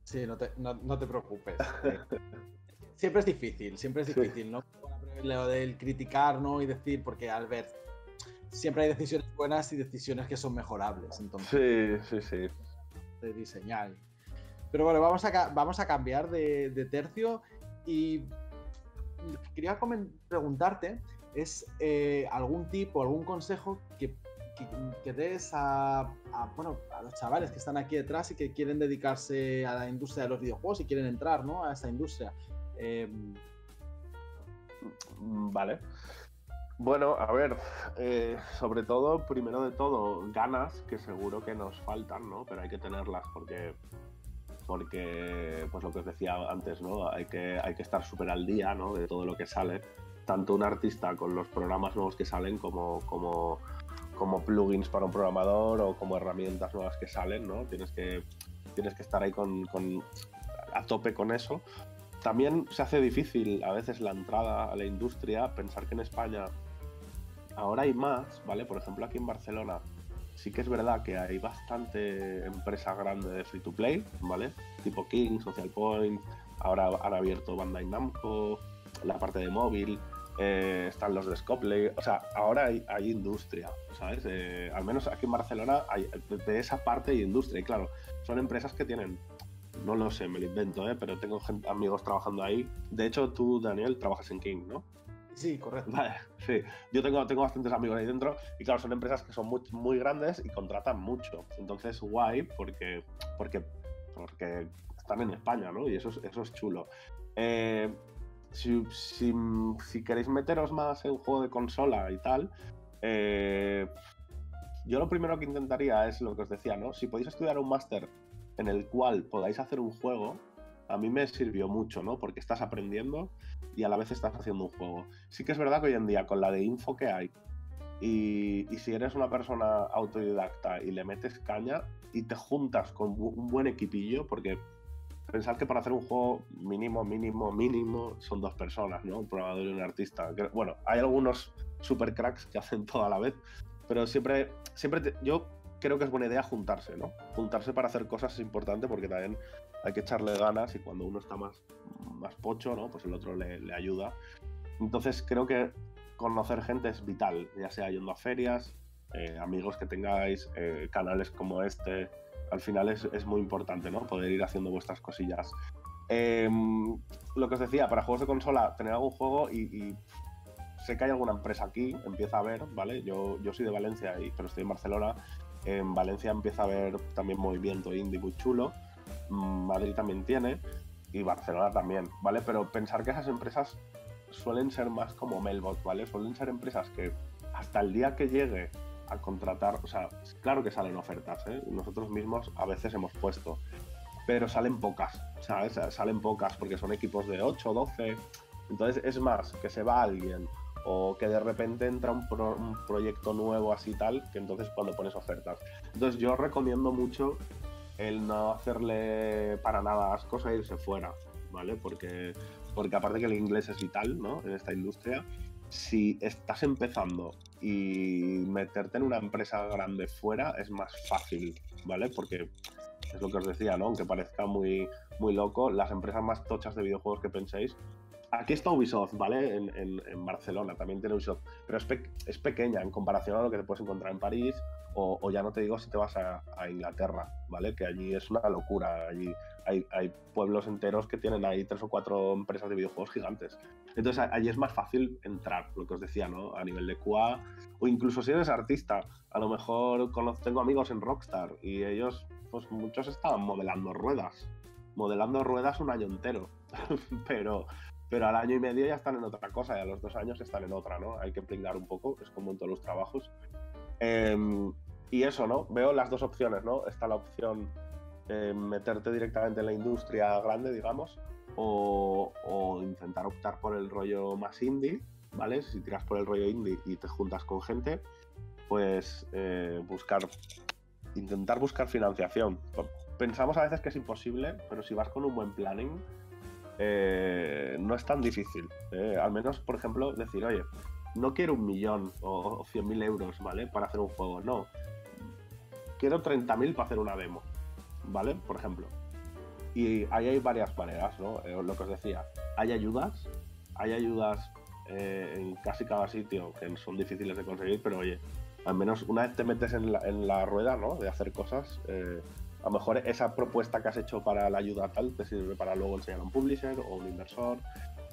Sí, no te, no, no te preocupes. siempre es difícil, siempre es difícil, ¿no? lo del criticar, ¿no? Y decir, porque al ver, siempre hay decisiones buenas y decisiones que son mejorables. Entonces, sí, sí, sí. De diseñar. Pero bueno, vamos a, vamos a cambiar de, tercio y quería preguntarte es eh, algún tipo, algún consejo que, que, des a, bueno, a los chavales que están aquí detrás y que quieren dedicarse a la industria de los videojuegos y quieren entrar ¿no? a esa industria. Eh, Mm, vale. Bueno, a ver, eh, sobre todo, primero de todo, ganas, que seguro que nos faltan, ¿no? Pero hay que tenerlas porque, porque pues lo que os decía antes, ¿no? Hay que, hay que estar súper al día, ¿no? De todo lo que sale. Tanto un artista con los programas nuevos que salen como, como plugins para un programador o como herramientas nuevas que salen, ¿no? Tienes que, tienes que estar ahí con, a tope con eso también se hace difícil a veces la entrada a la industria, pensar que en España ahora hay más, ¿vale? Por ejemplo, aquí en Barcelona sí que es verdad que hay bastante empresa grande de free to play, ¿vale? Tipo King, Social Point, ahora han abierto Bandai Namco, la parte de móvil, eh, están los de Scoplay, o sea, ahora hay, industria, ¿sabes? Eh, al menos aquí en Barcelona hay, de esa parte hay industria, y claro, son empresas que tienen no lo sé, me lo invento, ¿eh? pero tengo amigos trabajando ahí. De hecho, tú, Daniel, trabajas en King, ¿no? Sí, correcto. Vale, sí. Yo tengo, tengo bastantes amigos ahí dentro y claro, son empresas que son muy, muy grandes y contratan mucho. Entonces, guay, porque, porque, porque están en España, ¿no? Y eso es, eso es chulo. Eh, si, queréis meteros más en juego de consola y tal, eh, yo lo primero que intentaría es lo que os decía, ¿no? Si podéis estudiar un máster en el cual podáis hacer un juego, a mí me sirvió mucho, ¿no? Porque estás aprendiendo y a la vez estás haciendo un juego. Sí que es verdad que hoy en día, con la de info que hay, y, si eres una persona autodidacta y le metes caña y te juntas con un buen equipillo, porque pensar que para hacer un juego mínimo, mínimo, mínimo son dos personas, ¿no? Un programador y un artista. Bueno, hay algunos super cracks que hacen todo a la vez, pero siempre, siempre yo creo que es buena idea juntarse, ¿no? Juntarse para hacer cosas es importante porque también hay que echarle ganas y cuando uno está más, más pocho, ¿no? Pues el otro le, ayuda. Entonces creo que conocer gente es vital, ya sea yendo a ferias, eh, amigos que tengáis, eh, canales como este. Al final es, es, muy importante, ¿no? Poder ir haciendo vuestras cosillas. Em, lo que os decía, para juegos de consola, tener algún juego y, sé que hay alguna empresa aquí, empieza a ver, ¿vale? Yo, yo soy de Valencia, y, pero estoy en Barcelona. En Valencia empieza a haber también movimiento indie muy chulo. Madrid también tiene y Barcelona también, ¿vale? Pero pensar que esas empresas suelen ser más como Melbot, ¿vale? Suelen ser empresas que hasta el día que llegue a contratar, o sea, claro que salen ofertas, ¿eh? Nosotros mismos a veces hemos puesto, pero salen pocas, ¿sabes? Salen pocas porque son equipos de 8, 12, entonces es más que se va alguien o que de repente entra un, proyecto nuevo así tal, que entonces cuando pones ofertas. Entonces yo recomiendo mucho el no hacerle para nada ascos a irse fuera, ¿vale? Porque, porque aparte que el inglés es vital, ¿no? En esta industria, si estás empezando y meterte en una empresa grande fuera es más fácil, ¿vale? Porque es lo que os decía, ¿no? Aunque parezca muy, muy loco, las empresas más tochas de videojuegos que penséis. Aquí está Ubisoft, ¿vale? En, Barcelona también tiene Ubisoft, pero es, pequeña en comparación a lo que te puedes encontrar en París o, ya no te digo si te vas a, Inglaterra, ¿vale? Que allí es una locura. Allí hay, hay, pueblos enteros que tienen ahí tres o cuatro empresas de videojuegos gigantes. Entonces allí es más fácil entrar, lo que os decía, ¿no? A nivel de QA, o incluso si eres artista, a lo mejor tengo amigos en Rockstar y ellos, pues muchos estaban modelando ruedas. Modelando ruedas un año entero. pero, pero al año y medio ya están en otra cosa y a los dos años están en otra, ¿no? Hay que pringar un poco, es como en todos los trabajos. Em, y eso, ¿no? Veo las dos opciones, ¿no? Está la opción eh, meterte directamente en la industria grande, digamos, o, intentar optar por el rollo más indie, ¿vale? Si tiras por el rollo indie y te juntas con gente, pues eh, buscar, intentar buscar financiación. Pensamos a veces que es imposible, pero si vas con un buen planning, eh, no es tan difícil. al menos, por ejemplo, decir, oye, no quiero un millón o, cien mil euros, ¿vale? Para hacer un juego, no. Quiero 30.000 para hacer una demo, ¿vale? Por ejemplo. Y ahí hay varias maneras, ¿no? Eh, lo que os decía, hay ayudas, hay ayudas eh, en casi cada sitio que son difíciles de conseguir, pero oye, al menos una vez te metes en la, rueda, ¿no? De hacer cosas, eh, a lo mejor esa propuesta que has hecho para la ayuda tal te sirve para luego enseñar a un publisher o un inversor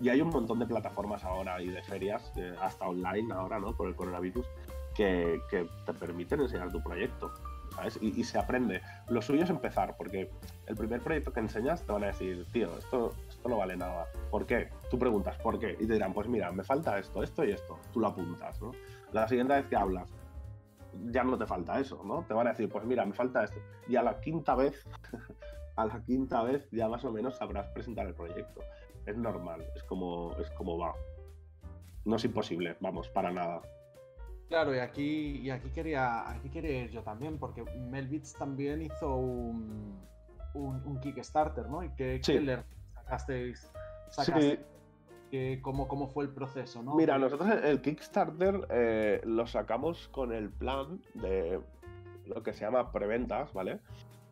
y hay un montón de plataformas ahora y de ferias, hasta online ahora, ¿no? Por el coronavirus, que, te permiten enseñar tu proyecto, ¿sabes? Y, se aprende. Lo suyo es empezar, porque el primer proyecto que enseñas te van a decir, tío, esto, esto no vale nada. ¿Por qué? Tú preguntas, ¿por qué? Y te dirán, pues mira, me falta esto, esto y esto. Tú lo apuntas, ¿no? La siguiente vez que hablas, ya no te falta eso, ¿no? Te van a decir, pues mira, me falta esto. Y a la quinta vez, a la quinta vez ya más o menos sabrás presentar el proyecto es normal, es como, es como va. No es imposible, vamos, para nada. Claro, y aquí, y aquí quería aquí quería ir yo también, porque Melbits también hizo un, un, Kickstarter, ¿no? Y que, le sacasteis, sacaste, cómo, cómo, fue el proceso, ¿no? Mira, nosotros el Kickstarter eh, lo sacamos con el plan de lo que se llama preventas, ¿vale?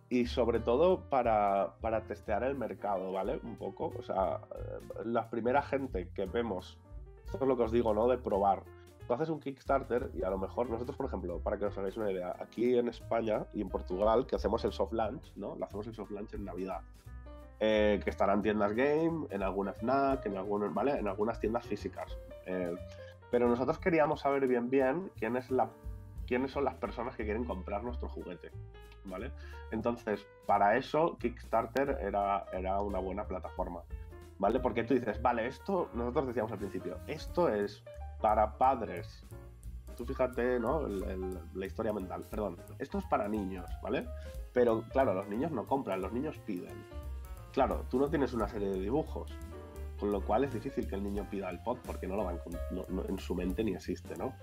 y sobre todo para, testear el mercado, ¿vale? Un poco, o sea, eh, la primera gente que vemos, esto es lo que os digo, ¿no? De probar. Tú haces un Kickstarter y a lo mejor nosotros, por ejemplo, para que os hagáis una idea, aquí en España y en Portugal, que hacemos el soft launch, ¿no? Lo hacemos el soft launch en Navidad. Eh, que estarán en tiendas game, en algunas FNAC, en, algunos, ¿vale? en algunas tiendas físicas. Eh, pero nosotros queríamos saber bien bien quién es la, quiénes son las personas que quieren comprar nuestro juguete. ¿vale? Entonces, para eso Kickstarter era, era una buena plataforma. ¿Vale? Porque tú dices, vale, esto, nosotros decíamos al principio, esto es para padres. Tú fíjate, ¿no? la historia mental, perdón. Esto es para niños, ¿vale? Pero claro, los niños no compran, los niños piden. Claro, tú no tienes una serie de dibujos, con lo cual es difícil que el niño pida el pod porque no lo van en su mente ni existe, ¿no?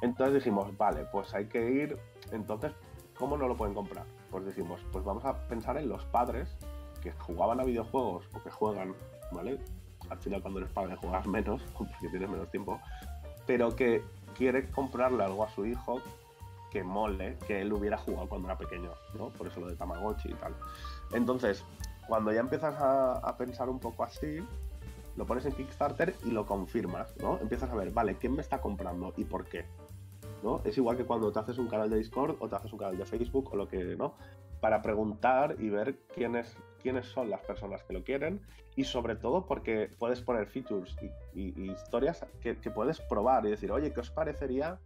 Entonces dijimos, vale, pues hay que ir, entonces, ¿cómo no lo pueden comprar? Pues decimos, pues vamos a pensar en los padres que jugaban a videojuegos o que juegan, ¿vale? Al final cuando eres padre juegas menos, porque tienes menos tiempo, pero que quiere comprarle algo a su hijo que mole que él hubiera jugado cuando era pequeño, ¿no? Por eso lo de Tamagotchi y tal. Entonces, cuando ya empiezas a, pensar un poco así, lo pones en Kickstarter y lo confirmas, ¿no? Empiezas a ver, vale, ¿quién me está comprando y por qué? ¿No? Es igual que cuando te haces un canal de Discord o te haces un canal de Facebook o lo que, ¿no? Para preguntar y ver quiénes, quiénes son las personas que lo quieren y sobre todo porque puedes poner features y, historias que, que, puedes probar y decir, oye, ¿qué os parecería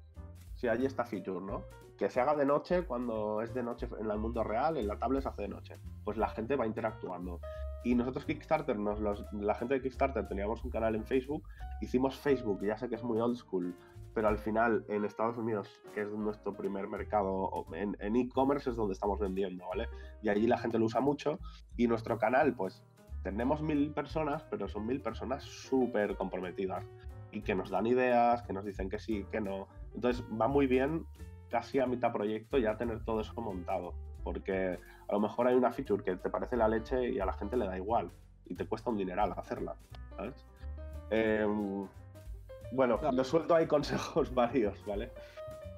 si hay esta feature, ¿no? Que se haga de noche cuando es de noche en el mundo real, en la tablet se hace de noche. Pues la gente va interactuando. Y nosotros Kickstarter, nos, la gente de Kickstarter teníamos un canal en Facebook, hicimos Facebook, ya sé que es muy old school, pero al final en Estados Unidos, que es nuestro primer mercado, en e-commerce es donde estamos vendiendo, ¿vale? Y allí la gente lo usa mucho y nuestro canal, pues tenemos mil personas, pero son mil personas súper comprometidas y que nos dan ideas, que nos dicen que sí, que no. Entonces va muy bien casi a mitad proyecto ya tener todo eso montado. Porque a lo mejor hay una feature que te parece la leche y a la gente le da igual. Y te cuesta un dineral hacerla. ¿sabes? Em, bueno, lo suelto hay consejos varios, ¿vale?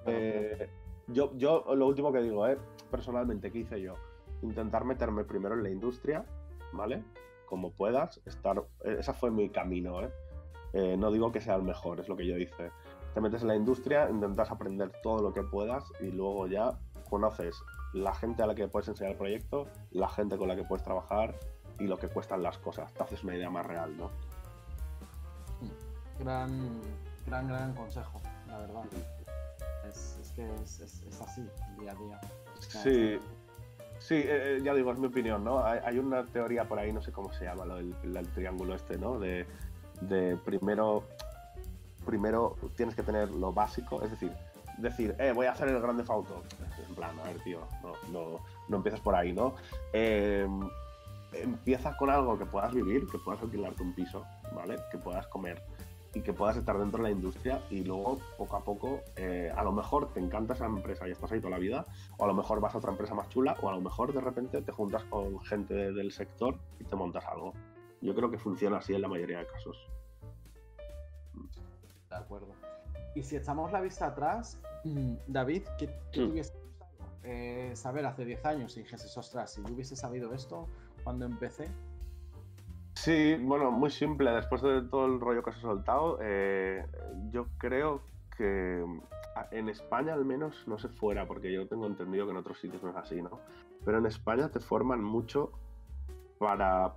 Eh, yo, yo lo último que digo, ¿eh? personalmente, ¿qué hice yo? Intentar meterme primero en la industria, ¿vale? Como puedas, estar. Ese fue mi camino, ¿eh? ¿eh? no digo que sea el mejor, es lo que yo hice te metes en la industria, intentas aprender todo lo que puedas y luego ya conoces la gente a la que puedes enseñar el proyecto, la gente con la que puedes trabajar y lo que cuestan las cosas. Te haces una idea más real, ¿no? Gran, gran, gran consejo, la verdad. Es, que es, así, día a día. Sí. Sí, eh, eh, ya digo, es mi opinión, ¿no? Hay, una teoría por ahí, no sé cómo se llama, lo del, triángulo este, ¿no? De, de primero primero tienes que tener lo básico, es decir, decir, eh, voy a hacer el grande Auto. En plan, a ver, tío, no, no, no empiezas por ahí, ¿no? Eh, con algo que puedas vivir, que puedas alquilarte un piso, ¿vale? Que puedas comer y que puedas estar dentro de la industria y luego poco a poco eh, a lo mejor te encanta esa empresa y estás ahí toda la vida o a lo mejor vas a otra empresa más chula o a lo mejor de repente te juntas con gente del sector y te montas algo. Yo creo que funciona así en la mayoría de casos. De acuerdo. Y si echamos la vista atrás, mm, David, ¿qué, te mm. hubiese gustado eh, saber hace 10 años? Y dijese, ostras, si yo hubiese sabido esto cuando empecé. Sí, bueno, muy simple. Después de todo el rollo que os he soltado, eh, yo creo que en España al menos no se fuera, porque yo tengo entendido que en otros sitios no es así, ¿no? Pero en España te forman mucho para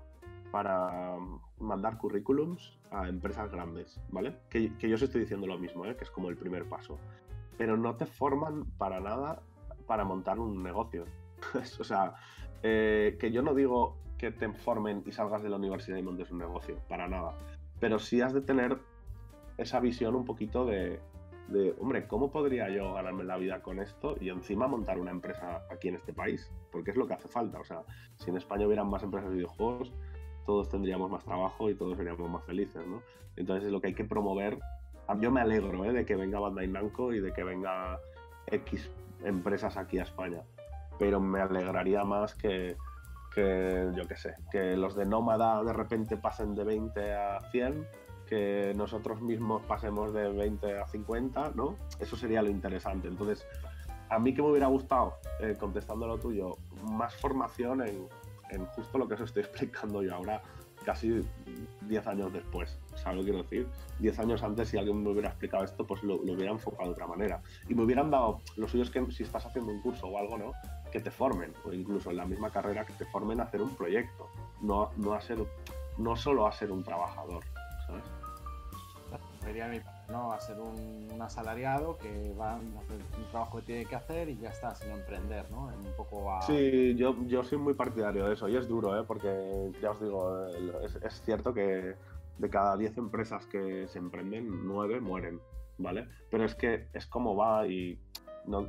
para mandar currículums a empresas grandes, ¿vale? Que, yo os estoy diciendo lo mismo, ¿eh? que es como el primer paso. Pero no te forman para nada para montar un negocio. o sea, eh, que yo no digo que te formen y salgas de la universidad y montes un negocio, para nada. Pero sí has de tener esa visión un poquito de, de, hombre, ¿cómo podría yo ganarme la vida con esto y encima montar una empresa aquí en este país? Porque es lo que hace falta. O sea, si en España hubieran más empresas de videojuegos, todos tendríamos más trabajo y todos seríamos más felices, ¿no? Entonces es lo que hay que promover. Yo me alegro ¿eh? de que venga Bandai Namco y de que venga X empresas aquí a España, pero me alegraría más que, que yo qué sé, que los de Nómada de repente pasen de 20 a 100, que nosotros mismos pasemos de 20 a 50, ¿no? Eso sería lo interesante. Entonces, a mí que me hubiera gustado, eh, contestando lo tuyo, más formación en, en justo lo que os estoy explicando yo ahora, casi 10 años después. ¿Sabes lo que quiero decir? 10 años antes, si alguien me hubiera explicado esto, pues lo, hubiera enfocado de otra manera. Y me hubieran dado, lo suyo es que si estás haciendo un curso o algo, ¿no? Que te formen, o incluso en la misma carrera, que te formen a hacer un proyecto, no, no, a ser, no solo a ser un trabajador. ¿No? A ser un, asalariado que va a hacer un trabajo que tiene que hacer y ya está, sin emprender, ¿no? un poco Sí, yo, yo soy muy partidario de eso y es duro, ¿eh? Porque ya os digo, es, es cierto que de cada 10 empresas que se emprenden, 9 mueren, ¿vale? Pero es que es como va y no,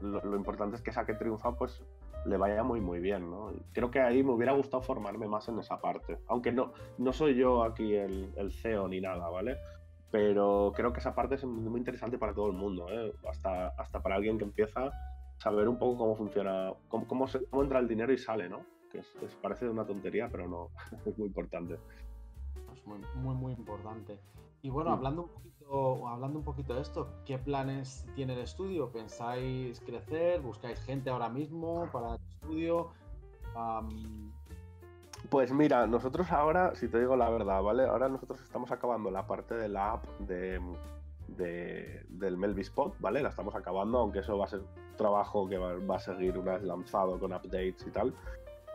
lo, importante es que esa que triunfa, pues le vaya muy muy bien, ¿no? Creo que ahí me hubiera gustado formarme más en esa parte, aunque no, no soy yo aquí el, el CEO ni nada, ¿vale? Pero creo que esa parte es muy interesante para todo el mundo, ¿eh? hasta, hasta para alguien que empieza a saber un poco cómo funciona, cómo, cómo, se, cómo entra el dinero y sale, ¿no? Que es, parece una tontería, pero no, es muy importante. Es muy, muy, muy importante. Y bueno, mm. hablando un poquito, hablando un poquito de esto, ¿qué planes tiene el estudio? ¿Pensáis crecer? ¿Buscáis gente ahora mismo para el estudio? Pues mira, nosotros ahora, si te digo la verdad, ¿vale? Ahora nosotros estamos acabando la parte de la app de, del Melvispot, ¿vale? La estamos acabando, aunque eso va a ser trabajo que va, a seguir una vez lanzado con updates y tal.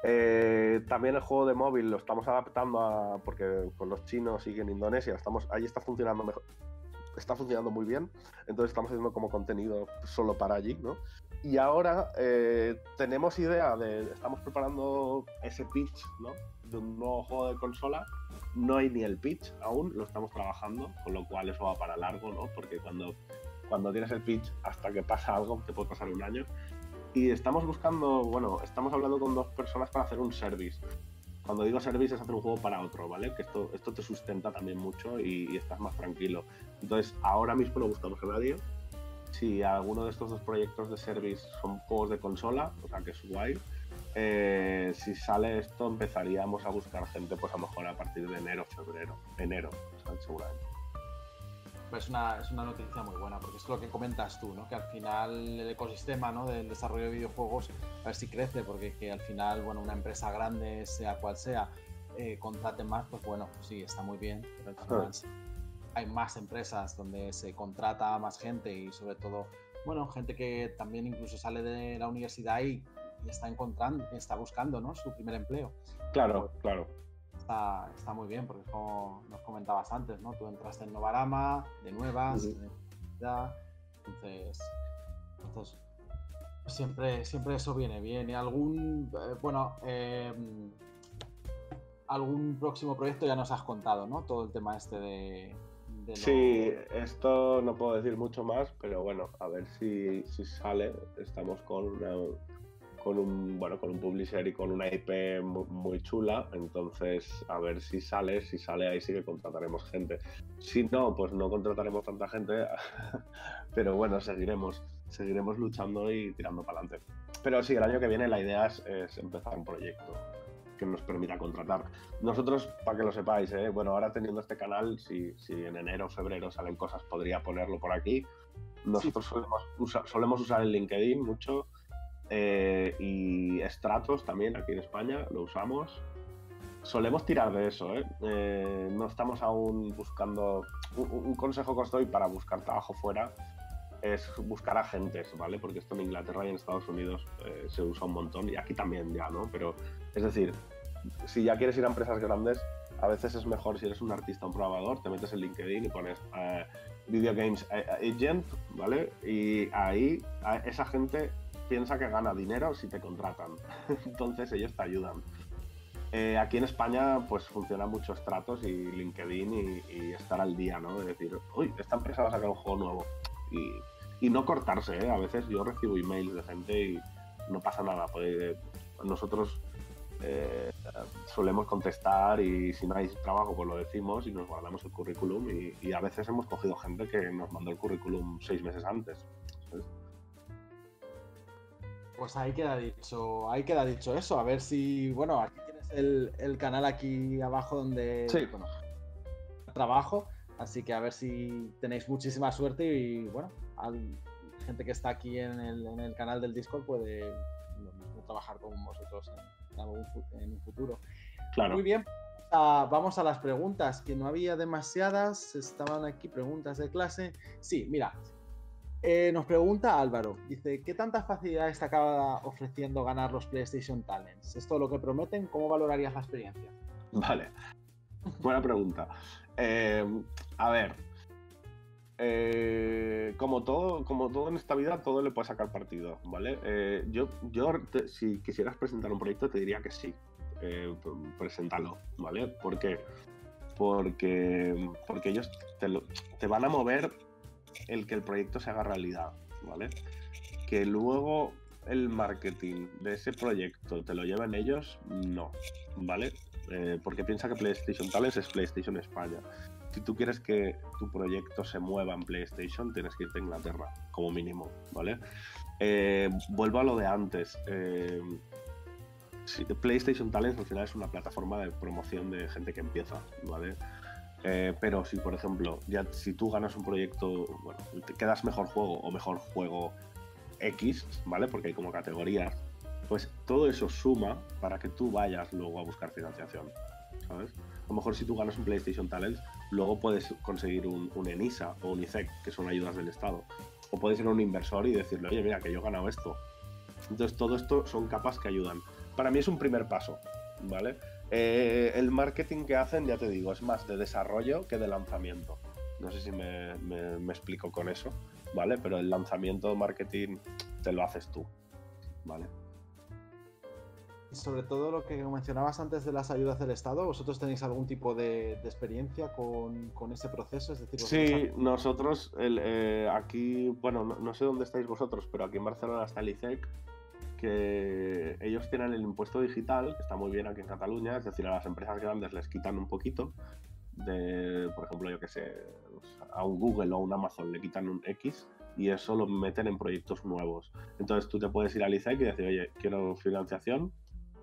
Eh, también el juego de móvil lo estamos adaptando a, porque con los chinos y en Indonesia estamos, ahí está funcionando mejor, está funcionando muy bien, entonces estamos haciendo como contenido solo para allí, ¿no? Y ahora eh, tenemos idea de, estamos preparando ese pitch, ¿no? De un nuevo juego de consola. No hay ni el pitch aún, lo estamos trabajando, con lo cual eso va para largo, ¿no? Porque cuando, cuando tienes el pitch, hasta que pasa algo, te puede pasar un año. Y estamos buscando, bueno, estamos hablando con dos personas para hacer un service. Cuando digo service es hacer un juego para otro, ¿vale? Que esto, esto te sustenta también mucho y, y estás más tranquilo. Entonces, ahora mismo no buscamos a nadie, si alguno de estos dos proyectos de service son juegos de consola, o sea que es guay, eh, si sale esto empezaríamos a buscar gente pues a lo mejor a partir de enero, febrero, enero, seguramente. Pues es una, es una noticia muy buena, porque es lo que comentas tú, ¿no? que al final el ecosistema ¿no? del desarrollo de videojuegos a ver si crece, porque que al final bueno, una empresa grande, sea cual sea, eh, contrate más, pues bueno, pues sí, está muy bien, pero al final hay más empresas donde se contrata más gente y sobre todo, bueno, gente que también incluso sale de la universidad y, está encontrando, está buscando, ¿no? Su primer empleo. Claro, claro. Está, está, muy bien, porque como nos comentabas antes, ¿no? Tú entraste en Novarama, de nuevas, entonces, entonces, siempre, siempre eso viene bien. Y algún, eh, bueno, em, algún próximo proyecto ya nos has contado, ¿no? Todo el tema este de, Sí, esto no puedo decir mucho más, pero bueno, a ver si, sale. Estamos con con un bueno con un publisher y con una IP muy, chula. Entonces a ver si sale si sale ahí sí que contrataremos gente. Si no pues no contrataremos tanta gente pero bueno seguiremos seguiremos luchando y tirando para adelante pero sí el año que viene la idea es empezar un proyecto que nos permita contratar. Nosotros, para que lo sepáis, ¿eh? bueno, ahora teniendo este canal, si, si, en enero o febrero salen cosas, podría ponerlo por aquí. Nosotros solemos, usar, el LinkedIn mucho eh, y Stratos también aquí en España lo usamos. Solemos tirar de eso, ¿eh? eh no estamos aún buscando. Un, consejo que os doy para buscar trabajo fuera es buscar agentes, ¿vale? Porque esto en Inglaterra y en Estados Unidos se usa un montón y aquí también ya, ¿no? Pero es decir, si ya quieres ir a empresas grandes, a veces es mejor si eres un artista, un programador, te metes en LinkedIn y pones uh, Video Games Agent, ¿vale? Y ahí esa gente piensa que gana dinero si te contratan. Entonces ellos te ayudan. Eh, aquí en España pues funciona mucho Stratos y LinkedIn y, estar al día, ¿no? Es decir, uy, esta empresa va a sacar un juego nuevo. Y, y no cortarse, ¿eh? A veces yo recibo emails de gente y no pasa nada. Pues, nosotros eh, solemos contestar y si no hay trabajo pues lo decimos y nos guardamos el currículum y, a veces hemos cogido gente que nos mandó el currículum seis meses antes. Pues ahí queda dicho, ahí queda dicho eso, a ver si, bueno, aquí tienes el, canal aquí abajo donde trabajo, así que a ver si tenéis muchísima suerte y bueno, gente que está aquí en el, en el canal del Discord puede trabajar con vosotros en, un futuro. Claro. Muy bien, vamos a las preguntas, que no había demasiadas, estaban aquí preguntas de clase. Sí, mira, Eh, nos pregunta Álvaro, dice, ¿qué tanta facilidad está acaba ofreciendo ganar los PlayStation Talents? ¿Es todo lo que prometen? ¿Cómo valorarías la experiencia? Vale, buena pregunta. Eh, a ver, eh, como, todo, como todo en esta vida, todo le puede sacar partido, ¿vale? yo, yo si quisieras presentar un proyecto, te diría que sí, preséntalo, ¿vale? ¿Por qué? Porque, porque ellos te, van a mover el que el proyecto se haga realidad, ¿vale? Que luego el marketing de ese proyecto te lo lleven ellos, no, ¿vale? Eh, porque piensa que PlayStation Tales es PlayStation España. Si tú quieres que tu proyecto se mueva en PlayStation, tienes que irte a Inglaterra, como mínimo, ¿vale? Eh, vuelvo a lo de antes. Eh, PlayStation Talents al final es una plataforma de promoción de gente que empieza, ¿vale? Eh, pero si, por ejemplo, ya si tú ganas un proyecto, bueno, te quedas mejor juego o mejor juego X, ¿vale? Porque hay como categorías, pues todo eso suma para que tú vayas luego a buscar financiación, ¿sabes? A lo mejor si tú ganas un PlayStation Talent, luego puedes conseguir un, ENISA o un ICEC, que son ayudas del Estado. O puedes ir un inversor y decirle, oye, mira, que yo he ganado esto. Entonces, todo esto son capas que ayudan. Para mí es un primer paso, ¿vale? Eh, el marketing que hacen, ya te digo, es más de desarrollo que de lanzamiento. No sé si me, explico con eso, ¿vale? Pero el lanzamiento de marketing te lo haces tú, ¿vale? Sobre todo lo que mencionabas antes de las ayudas del Estado, ¿vosotros tenéis algún tipo de, experiencia con, ese proceso? Es decir, sí, nosotros eh, aquí, bueno, no, no, sé dónde estáis vosotros, pero aquí en Barcelona está el ICEC, que ellos tienen el impuesto digital, que está muy bien aquí en Cataluña, es decir, a las empresas grandes les quitan un poquito, de, por ejemplo, yo que sé, a un Google o a un Amazon le quitan un X y eso lo meten en proyectos nuevos. Entonces tú te puedes ir al ICEC y decir, oye, quiero financiación,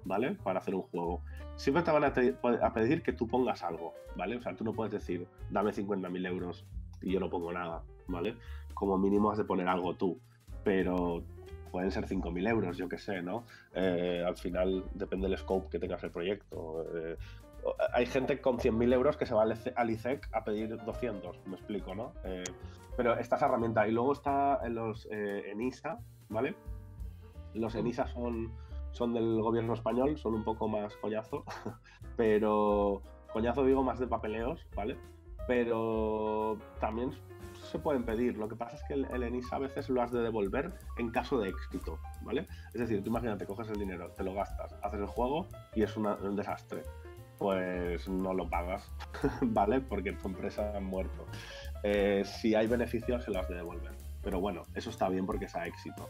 ¿vale? Para hacer un juego. Siempre te van a, pedir que tú pongas algo, ¿vale? O sea, tú no puedes decir, dame 50.000 euros y yo no pongo nada, ¿vale? Como mínimo has de poner algo tú, pero pueden ser 5.000 euros, yo qué sé, ¿no? Eh, al final depende del scope que tengas el proyecto. Eh, hay gente con 100.000 euros que se va al ICEC a pedir 200, me explico, ¿no? Eh, pero esta es herramienta. Y luego está en los ENISA, ¿vale? Los ENISA son, son del gobierno español, son un poco más coñazo, pero coñazo digo más de papeleos, ¿vale? Pero también se pueden pedir. Lo que pasa es que el, ENISA a veces lo has de devolver en caso de éxito, ¿vale? Es decir, tú imagínate, coges el dinero, te lo gastas, haces el juego y es un desastre. Pues no lo pagas, ¿vale? Porque tu empresa ha muerto. Eh, si hay beneficios, se lo has de devolver. Pero bueno, eso está bien porque es a éxito.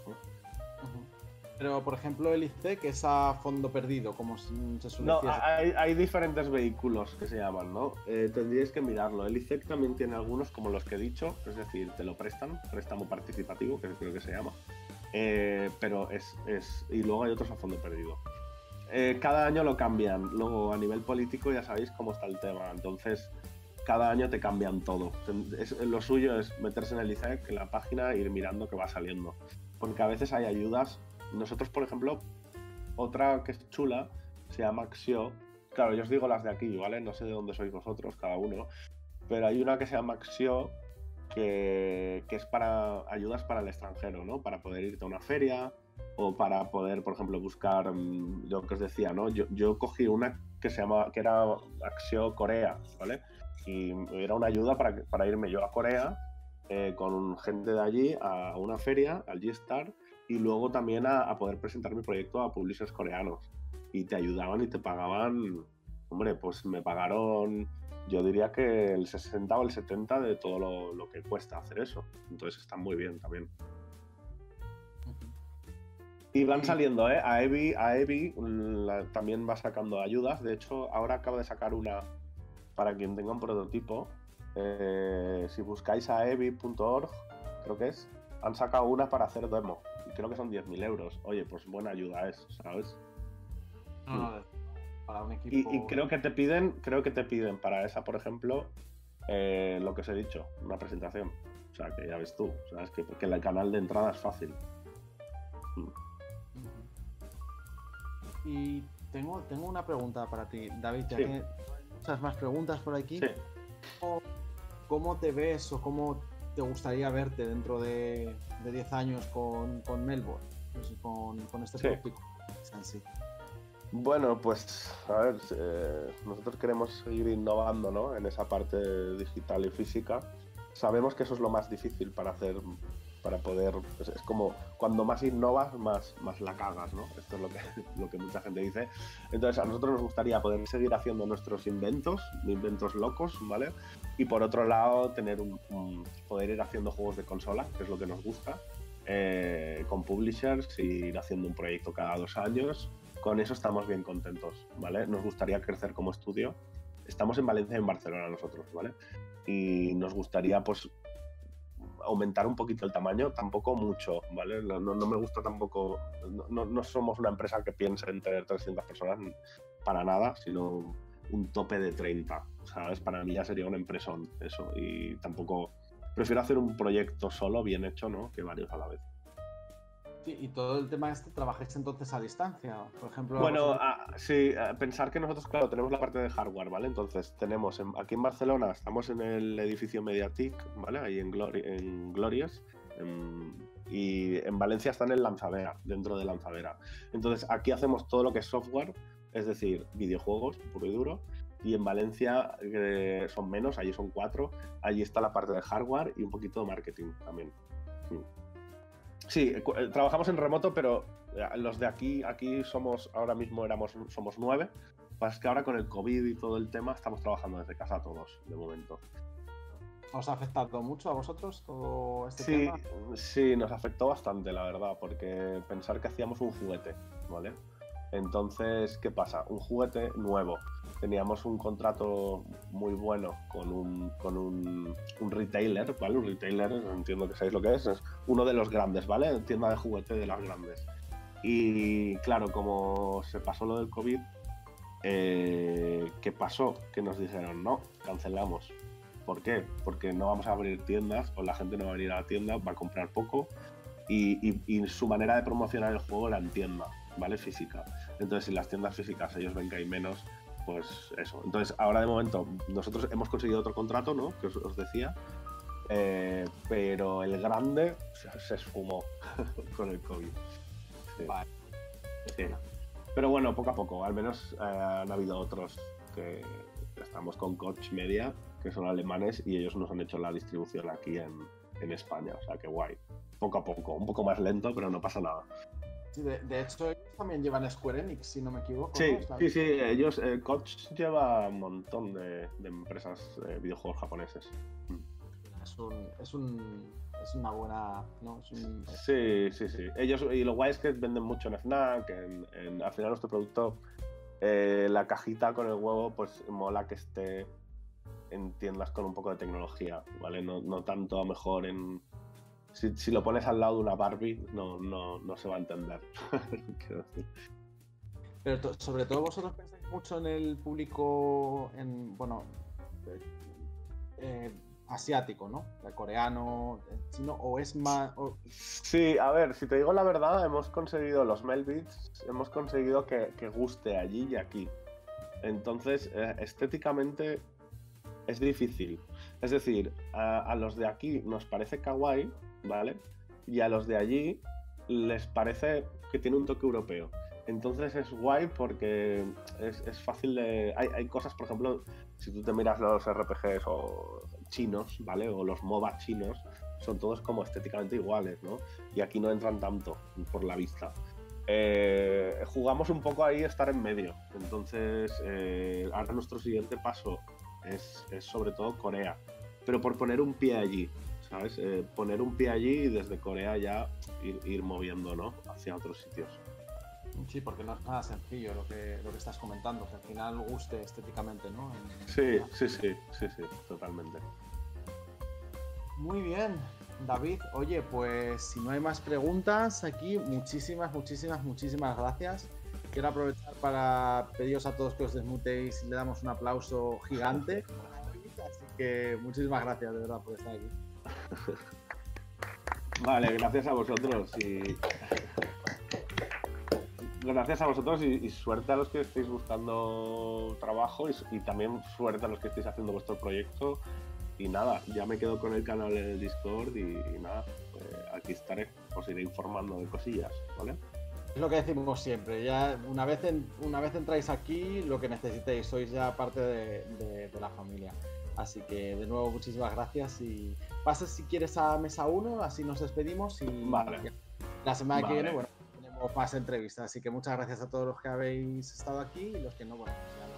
Pero, por ejemplo, el IC, que es a fondo perdido, como se suele no, Hay, diferentes vehículos que se llaman, ¿no? Eh, tendríais que mirarlo. El ICEC también tiene algunos, como los que he dicho, es decir, te lo prestan, préstamo participativo, que creo que se llama. Eh, pero es, es, Y luego hay otros a fondo perdido. Eh, cada año lo cambian. Luego, a nivel político, ya sabéis cómo está el tema. Entonces, cada año te cambian todo. lo suyo es meterse en el ICEC, en la página, e ir mirando qué va saliendo. Porque a veces hay ayudas nosotros, por ejemplo, otra que es chula se llama Axio. Claro, yo os digo las de aquí, ¿vale? No sé de dónde sois vosotros, cada uno. Pero hay una que se llama Axio que, es para ayudas para el extranjero, ¿no? Para poder irte a una feria o para poder, por ejemplo, buscar, lo mm, que os decía, ¿no? Yo, yo cogí una que se llama, que era Axio Corea, ¿vale? Y era una ayuda para, para irme yo a Corea eh, con gente de allí a una feria, al G-Star, y luego también a, poder presentar mi proyecto a publishers coreanos. Y te ayudaban y te pagaban, hombre, pues me pagaron, yo diría que el 60 o el 70 de todo lo, que cuesta hacer eso. Entonces está muy bien también. Y van saliendo, ¿eh? A Evi, a Evi también va sacando ayudas. De hecho, ahora acaba de sacar una para quien tenga un prototipo. Eh, si buscáis a evi.org, creo que es, han sacado una para hacer demo creo que son 10.000 euros. Oye, pues buena ayuda es, ¿sabes? para un equipo... y, creo que te piden, creo que te piden para esa, por ejemplo, eh, lo que os he dicho, una presentación. O sea, que ya ves tú, ¿sabes? Que, el canal de entrada es fácil. Y tengo, tengo una pregunta para ti, David, ya que muchas más preguntas por aquí. ¿Cómo, ¿Cómo, te ves o cómo te gustaría verte dentro de, 10 años con, con Melbourne, con, con este sí. Bueno, pues a ver, eh, nosotros queremos seguir innovando ¿no? en esa parte digital y física. Sabemos que eso es lo más difícil para hacer, para poder, es, como cuando más innovas, más, más la cagas, ¿no? Esto es lo que, lo que mucha gente dice. Entonces a nosotros nos gustaría poder seguir haciendo nuestros inventos, inventos locos, ¿vale? Y por otro lado, tener un, poder ir haciendo juegos de consola, que es lo que nos gusta, eh, con publishers, ir haciendo un proyecto cada dos años con eso estamos bien contentos, ¿vale? Nos gustaría crecer como estudio. Estamos en Valencia y en Barcelona nosotros, ¿vale? Y nos gustaría, pues, aumentar un poquito el tamaño, tampoco mucho, ¿vale? No, me gusta tampoco, no, no, somos una empresa que piense en tener 300 personas para nada, sino un tope de 30, ¿sabes? Para mí ya sería una empresón eso, y tampoco, prefiero hacer un proyecto solo, bien hecho, ¿no? Que varios a la vez y todo el tema este, ¿trabajáis entonces a distancia? Por ejemplo. Bueno, ah, sí, pensar que nosotros, claro, tenemos la parte de hardware, ¿vale? Entonces, tenemos aquí en Barcelona, estamos en el edificio Mediatic, ¿vale? Ahí en, en Glorious. y en Valencia está en el Lanzavera, dentro de Lanzavera. Entonces, aquí hacemos todo lo que es software, es decir, videojuegos, puro y duro. Y en Valencia son menos, allí son cuatro. Allí está la parte de hardware y un poquito de marketing también. Sí, eh, trabajamos en remoto, pero eh, los de aquí, aquí somos, ahora mismo éramos, somos nueve. Es que ahora con el COVID y todo el tema estamos trabajando desde casa todos, de momento. ¿Os ha afectado mucho a vosotros todo este sí, Sí, nos afectó bastante, la verdad, porque pensar que hacíamos un juguete, ¿vale? Entonces, ¿qué pasa? Un juguete nuevo teníamos un contrato muy bueno con un, con un, retailer, ¿vale? Un retailer, entiendo que sabéis lo que es, es uno de los grandes, ¿vale? Tienda de juguete de las grandes. Y claro, como se pasó lo del COVID, eh, ¿qué pasó? Que nos dijeron, no, cancelamos. ¿Por qué? Porque no vamos a abrir tiendas o la gente no va a venir a la tienda, va a comprar poco y, y su manera de promocionar el juego era en tienda, ¿vale? Física. Entonces, si las tiendas físicas ellos ven que hay menos, pues eso. Entonces, ahora de momento, nosotros hemos conseguido otro contrato, ¿no? Que os, decía. Eh, pero el grande se, esfumó con el COVID. Pero bueno, poco a poco. Al menos eh, han habido otros que estamos con Coach Media, que son alemanes, y ellos nos han hecho la distribución aquí en, en España. O sea que guay. Poco a poco. Un poco más lento, pero no pasa nada de, hecho, ellos también llevan Square Enix, si no me equivoco. Sí, sí, sí, ellos, eh, Koch lleva un montón de, empresas de videojuegos japoneses. Es, un, es, un, es una buena. ¿no? Sí, sí, sí. Ellos, y lo guay es que venden mucho en Fnac, en, al final nuestro producto, eh, la cajita con el huevo, pues mola que esté en tiendas con un poco de tecnología, ¿vale? No, no tanto a mejor en si, lo pones al lado de una Barbie, no, no, se va a entender. Pero sobre todo vosotros pensáis mucho en el público, en, bueno, eh, asiático, ¿no? El coreano, chino, o es más... Sí, a ver, si te digo la verdad, hemos conseguido los Melbits, hemos conseguido que, guste allí y aquí. Entonces, eh, estéticamente es difícil. Es decir, a, a, los de aquí nos parece kawaii, ¿vale? Y a los de allí les parece que tiene un toque europeo. Entonces es guay porque es, fácil de... Hay, cosas, por ejemplo, si tú te miras los RPGs o chinos, ¿vale? O los MOBA chinos, son todos como estéticamente iguales, ¿no? Y aquí no entran tanto por la vista. Eh, jugamos un poco ahí estar en medio. Entonces, eh, ahora nuestro siguiente paso es, es sobre todo Corea. Pero por poner un pie allí, ¿sabes? Eh, poner un pie allí y desde Corea ya ir, moviendo, ¿no? Hacia otros sitios. Sí, porque no es nada sencillo lo que, lo que estás comentando, que al final guste estéticamente, ¿no? sí, sí, sí, sí, sí, totalmente. Muy bien, David. Oye, pues si no hay más preguntas aquí, muchísimas, muchísimas, muchísimas gracias. Quiero aprovechar para pediros a todos que os desmutéis y le damos un aplauso gigante. Así que muchísimas gracias de verdad por estar aquí. Vale, gracias a vosotros y. Gracias a vosotros y, suerte a los que estéis buscando trabajo y, también suerte a los que estéis haciendo vuestro proyecto y nada, ya me quedo con el canal en el Discord y, nada, pues aquí estaré, os iré informando de cosillas, ¿vale? Es lo que decimos siempre, ya una vez, una vez entráis aquí, lo que necesitéis, sois ya parte de, la familia. Así que de nuevo muchísimas gracias y pases si quieres a mesa 1, así nos despedimos y vale. la semana que viene, bueno, tenemos más entrevistas. Así que muchas gracias a todos los que habéis estado aquí y los que no, bueno, pues